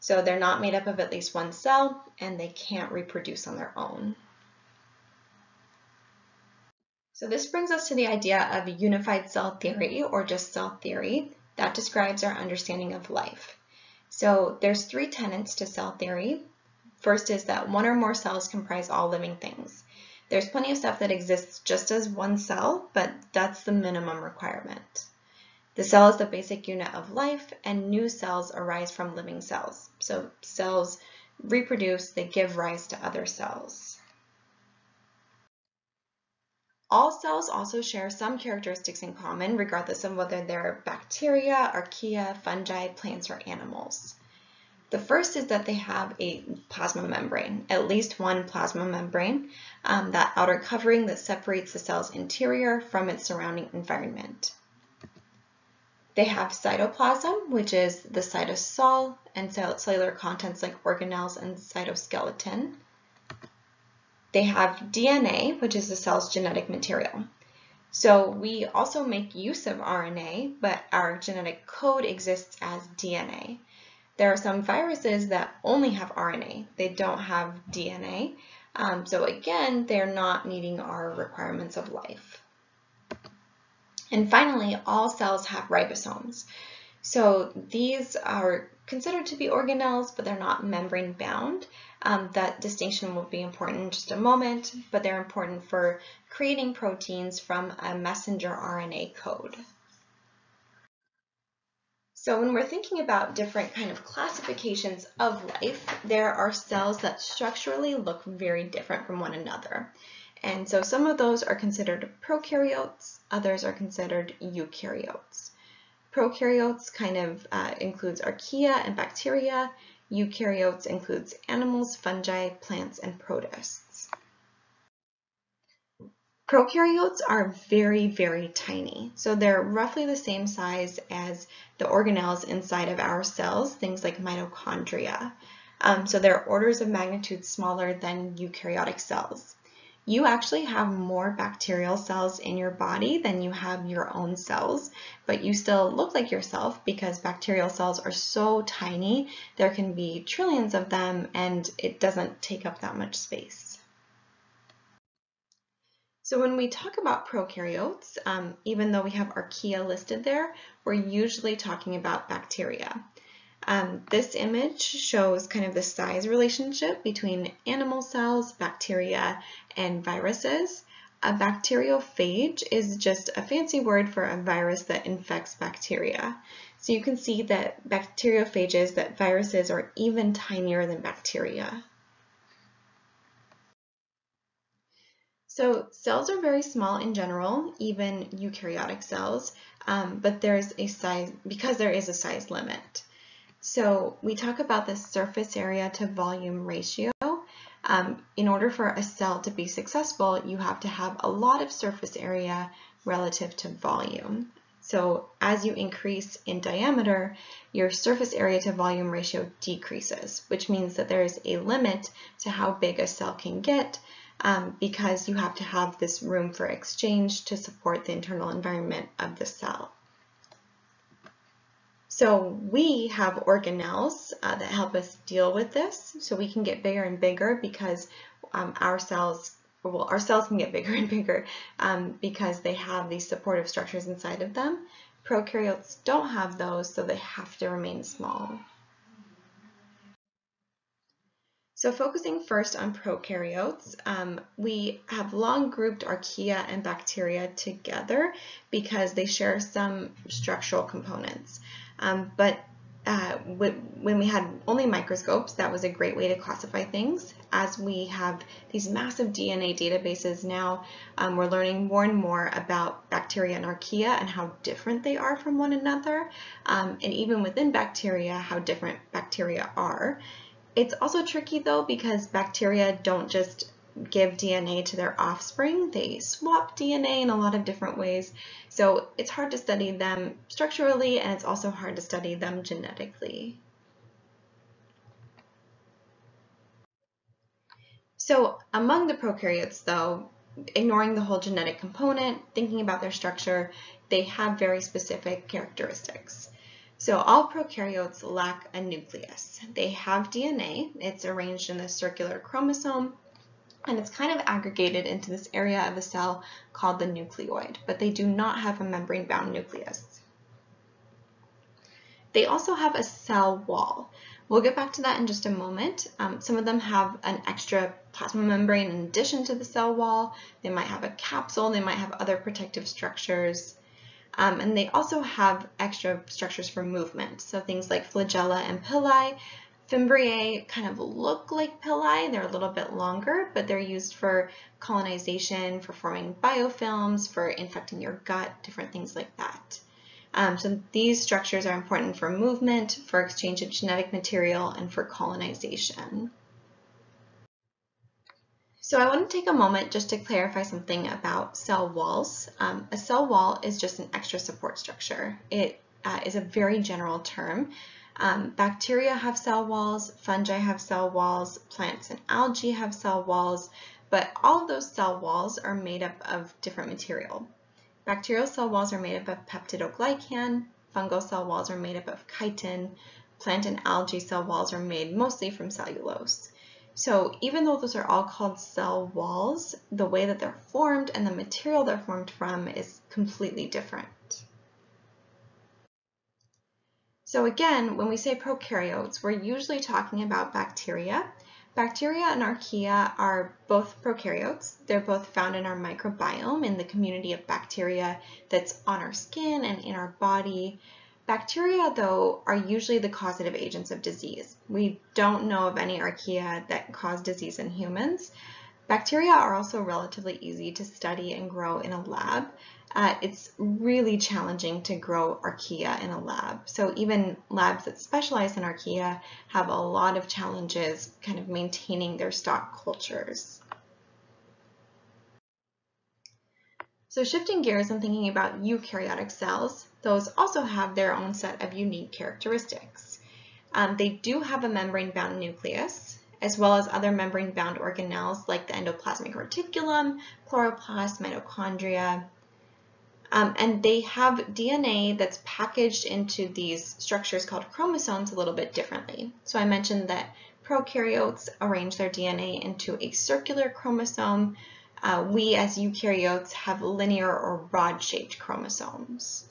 So they're not made up of at least one cell and they can't reproduce on their own. So this brings us to the idea of unified cell theory or just cell theory that describes our understanding of life. So there's three tenets to cell theory. First is that one or more cells comprise all living things. There's plenty of stuff that exists just as one cell, but that's the minimum requirement. The cell is the basic unit of life, and new cells arise from living cells. So cells reproduce, they give rise to other cells. All cells also share some characteristics in common, regardless of whether they're bacteria, archaea, fungi, plants, or animals. The first is that they have a plasma membrane, at least one plasma membrane, um, that outer covering that separates the cell's interior from its surrounding environment. They have cytoplasm, which is the cytosol, and cellular contents like organelles and cytoskeleton. They have DNA, which is the cell's genetic material. So we also make use of RNA, but our genetic code exists as DNA. There are some viruses that only have RNA. They don't have DNA. Um, so again, they're not meeting our requirements of life. And finally, all cells have ribosomes. So these are considered to be organelles, but they're not membrane bound. Um, that distinction will be important in just a moment, but they're important for creating proteins from a messenger RNA code. So when we're thinking about different kind of classifications of life, there are cells that structurally look very different from one another. And so some of those are considered prokaryotes, others are considered eukaryotes. Prokaryotes kind of uh, includes archaea and bacteria. Eukaryotes includes animals, fungi, plants, and protists. Prokaryotes are very, very tiny. So they're roughly the same size as the organelles inside of our cells, things like mitochondria. Um, so they're orders of magnitude smaller than eukaryotic cells. You actually have more bacterial cells in your body than you have your own cells, but you still look like yourself because bacterial cells are so tiny, there can be trillions of them and it doesn't take up that much space. So when we talk about prokaryotes, um, even though we have archaea listed there, we're usually talking about bacteria. Um, this image shows kind of the size relationship between animal cells, bacteria, and viruses. A bacteriophage is just a fancy word for a virus that infects bacteria. So you can see that bacteriophages, that viruses are even tinier than bacteria. So cells are very small in general, even eukaryotic cells, um, but there's a size, because there is a size limit. So we talk about the surface area to volume ratio. Um, in order for a cell to be successful, you have to have a lot of surface area relative to volume. So as you increase in diameter, your surface area to volume ratio decreases, which means that there is a limit to how big a cell can get um, because you have to have this room for exchange to support the internal environment of the cell. So we have organelles uh, that help us deal with this. So we can get bigger and bigger because um, our cells, well, our cells can get bigger and bigger um, because they have these supportive structures inside of them. Prokaryotes don't have those, so they have to remain small. So focusing first on prokaryotes, um, we have long grouped archaea and bacteria together because they share some structural components. Um, but uh, when we had only microscopes, that was a great way to classify things. As we have these massive DNA databases now, um, we're learning more and more about bacteria and archaea and how different they are from one another, um, and even within bacteria, how different bacteria are. It's also tricky though because bacteria don't just give DNA to their offspring. They swap DNA in a lot of different ways. So it's hard to study them structurally and it's also hard to study them genetically. So among the prokaryotes though, ignoring the whole genetic component, thinking about their structure, they have very specific characteristics. So all prokaryotes lack a nucleus. They have DNA, it's arranged in a circular chromosome, and it's kind of aggregated into this area of the cell called the nucleoid, but they do not have a membrane-bound nucleus. They also have a cell wall. We'll get back to that in just a moment. Um, some of them have an extra plasma membrane in addition to the cell wall. They might have a capsule, they might have other protective structures. Um, and they also have extra structures for movement. So things like flagella and pili. Fimbriae kind of look like pili. They're a little bit longer, but they're used for colonization, for forming biofilms, for infecting your gut, different things like that. Um, so these structures are important for movement, for exchange of genetic material, and for colonization. So I want to take a moment just to clarify something about cell walls. Um, a cell wall is just an extra support structure. It uh, is a very general term. Um, bacteria have cell walls, fungi have cell walls, plants and algae have cell walls, but all of those cell walls are made up of different material. Bacterial cell walls are made up of peptidoglycan, fungal cell walls are made up of chitin, plant and algae cell walls are made mostly from cellulose. So even though those are all called cell walls, the way that they're formed and the material they're formed from is completely different. So again, when we say prokaryotes, we're usually talking about bacteria. Bacteria and archaea are both prokaryotes. They're both found in our microbiome, in the community of bacteria that's on our skin and in our body. Bacteria, though, are usually the causative agents of disease. We don't know of any archaea that cause disease in humans. Bacteria are also relatively easy to study and grow in a lab. Uh, it's really challenging to grow archaea in a lab. So even labs that specialize in archaea have a lot of challenges kind of maintaining their stock cultures. So shifting gears and thinking about eukaryotic cells, those also have their own set of unique characteristics. Um, they do have a membrane-bound nucleus, as well as other membrane-bound organelles like the endoplasmic reticulum, chloroplast, mitochondria, um, and they have DNA that's packaged into these structures called chromosomes a little bit differently. So I mentioned that prokaryotes arrange their DNA into a circular chromosome, uh, we as eukaryotes have linear or rod-shaped chromosomes.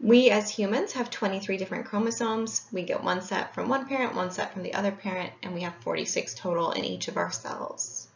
We as humans have 23 different chromosomes. We get one set from one parent, one set from the other parent, and we have 46 total in each of our cells.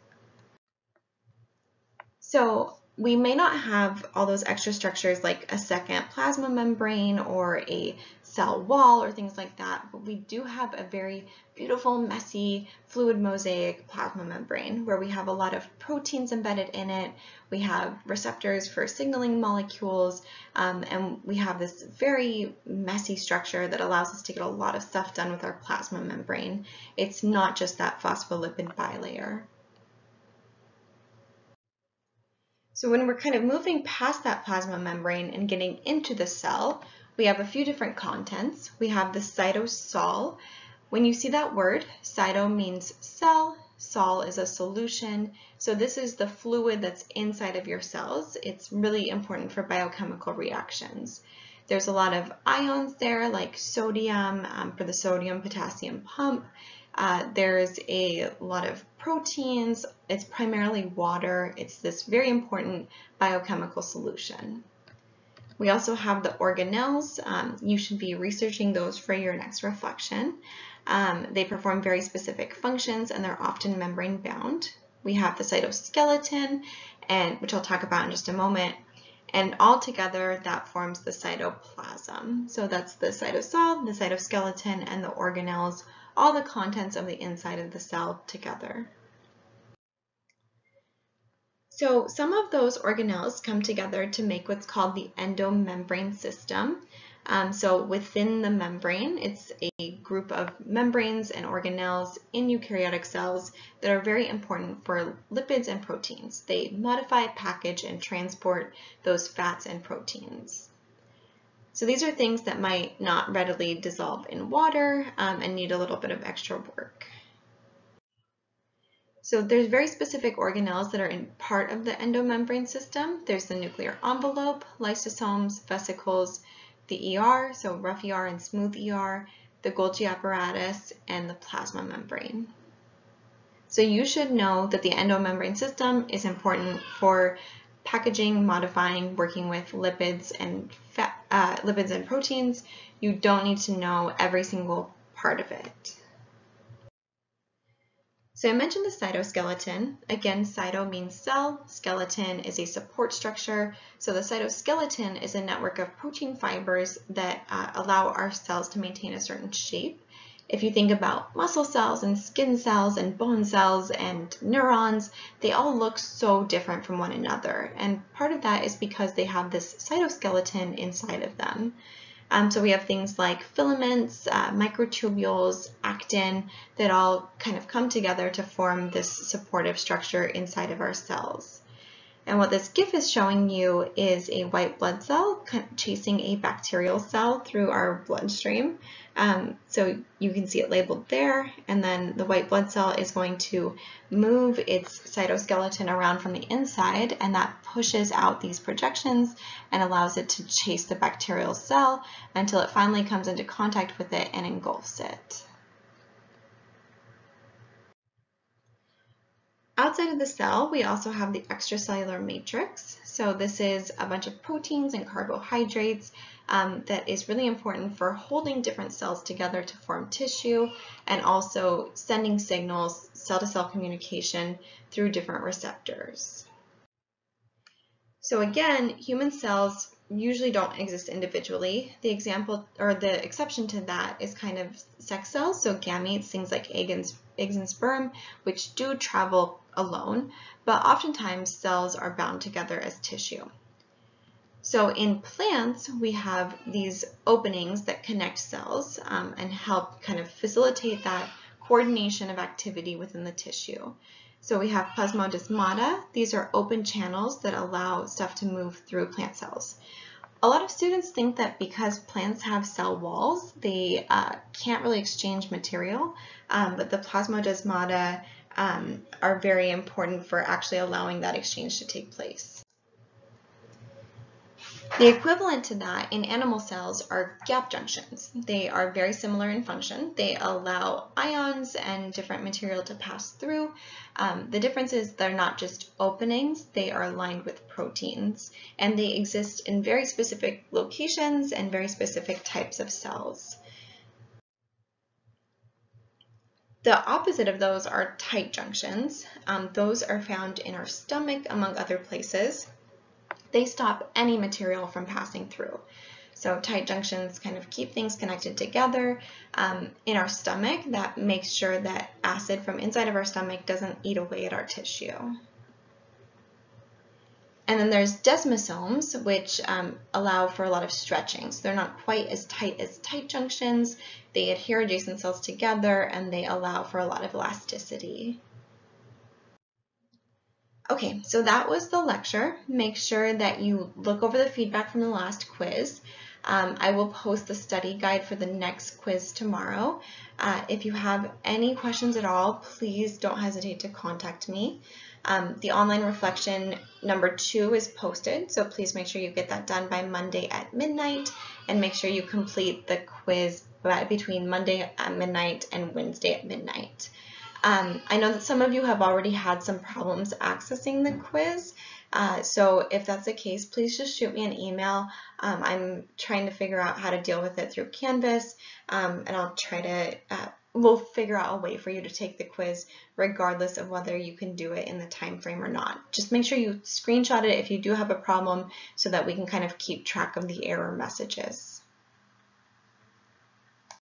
So we may not have all those extra structures like a second plasma membrane or a cell wall or things like that, but we do have a very beautiful, messy, fluid mosaic plasma membrane where we have a lot of proteins embedded in it. We have receptors for signaling molecules, um, and we have this very messy structure that allows us to get a lot of stuff done with our plasma membrane. It's not just that phospholipid bilayer. So when we're kind of moving past that plasma membrane and getting into the cell, we have a few different contents. We have the cytosol. When you see that word, cyto means cell, sol is a solution. So this is the fluid that's inside of your cells. It's really important for biochemical reactions. There's a lot of ions there like sodium um, for the sodium potassium pump. Uh, there's a lot of proteins. It's primarily water. It's this very important biochemical solution. We also have the organelles. Um, you should be researching those for your next reflection. Um, they perform very specific functions and they're often membrane bound. We have the cytoskeleton, and which I'll talk about in just a moment. And all together, that forms the cytoplasm. So that's the cytosol, the cytoskeleton, and the organelles all the contents of the inside of the cell together. So some of those organelles come together to make what's called the endomembrane system. Um, so within the membrane, it's a group of membranes and organelles in eukaryotic cells that are very important for lipids and proteins. They modify, package, and transport those fats and proteins. So these are things that might not readily dissolve in water um, and need a little bit of extra work. So there's very specific organelles that are in part of the endomembrane system. There's the nuclear envelope, lysosomes, vesicles, the ER, so rough ER and smooth ER, the Golgi apparatus, and the plasma membrane. So you should know that the endomembrane system is important for packaging, modifying, working with lipids and fat, uh, lipids and proteins, you don't need to know every single part of it. So I mentioned the cytoskeleton. Again, cyto means cell, skeleton is a support structure. So the cytoskeleton is a network of protein fibers that uh, allow our cells to maintain a certain shape. If you think about muscle cells and skin cells and bone cells and neurons, they all look so different from one another. And part of that is because they have this cytoskeleton inside of them. Um, so we have things like filaments, uh, microtubules, actin that all kind of come together to form this supportive structure inside of our cells. And what this GIF is showing you is a white blood cell chasing a bacterial cell through our bloodstream. Um, so you can see it labeled there, and then the white blood cell is going to move its cytoskeleton around from the inside, and that pushes out these projections and allows it to chase the bacterial cell until it finally comes into contact with it and engulfs it. Outside of the cell, we also have the extracellular matrix. So this is a bunch of proteins and carbohydrates um, that is really important for holding different cells together to form tissue and also sending signals, cell-to-cell -cell communication through different receptors. So again, human cells usually don't exist individually. The example or the exception to that is kind of sex cells, so gametes, things like egg and, eggs and sperm, which do travel alone, but oftentimes cells are bound together as tissue. So in plants, we have these openings that connect cells um, and help kind of facilitate that coordination of activity within the tissue. So we have plasmodesmata. These are open channels that allow stuff to move through plant cells. A lot of students think that because plants have cell walls, they uh, can't really exchange material, um, but the plasmodesmata um, are very important for actually allowing that exchange to take place. The equivalent to that in animal cells are gap junctions. They are very similar in function. They allow ions and different material to pass through. Um, the difference is they're not just openings, they are aligned with proteins, and they exist in very specific locations and very specific types of cells. The opposite of those are tight junctions. Um, those are found in our stomach, among other places they stop any material from passing through. So tight junctions kind of keep things connected together um, in our stomach. That makes sure that acid from inside of our stomach doesn't eat away at our tissue. And then there's desmosomes, which um, allow for a lot of stretching. So they're not quite as tight as tight junctions. They adhere adjacent cells together and they allow for a lot of elasticity. Okay, so that was the lecture. Make sure that you look over the feedback from the last quiz. Um, I will post the study guide for the next quiz tomorrow. Uh, if you have any questions at all, please don't hesitate to contact me. Um, the online reflection number two is posted, so please make sure you get that done by Monday at midnight and make sure you complete the quiz between Monday at midnight and Wednesday at midnight. Um, I know that some of you have already had some problems accessing the quiz. Uh, so if that's the case, please just shoot me an email. Um, I'm trying to figure out how to deal with it through Canvas, um, and I'll try to, uh, we'll figure out a way for you to take the quiz regardless of whether you can do it in the time frame or not. Just make sure you screenshot it if you do have a problem so that we can kind of keep track of the error messages.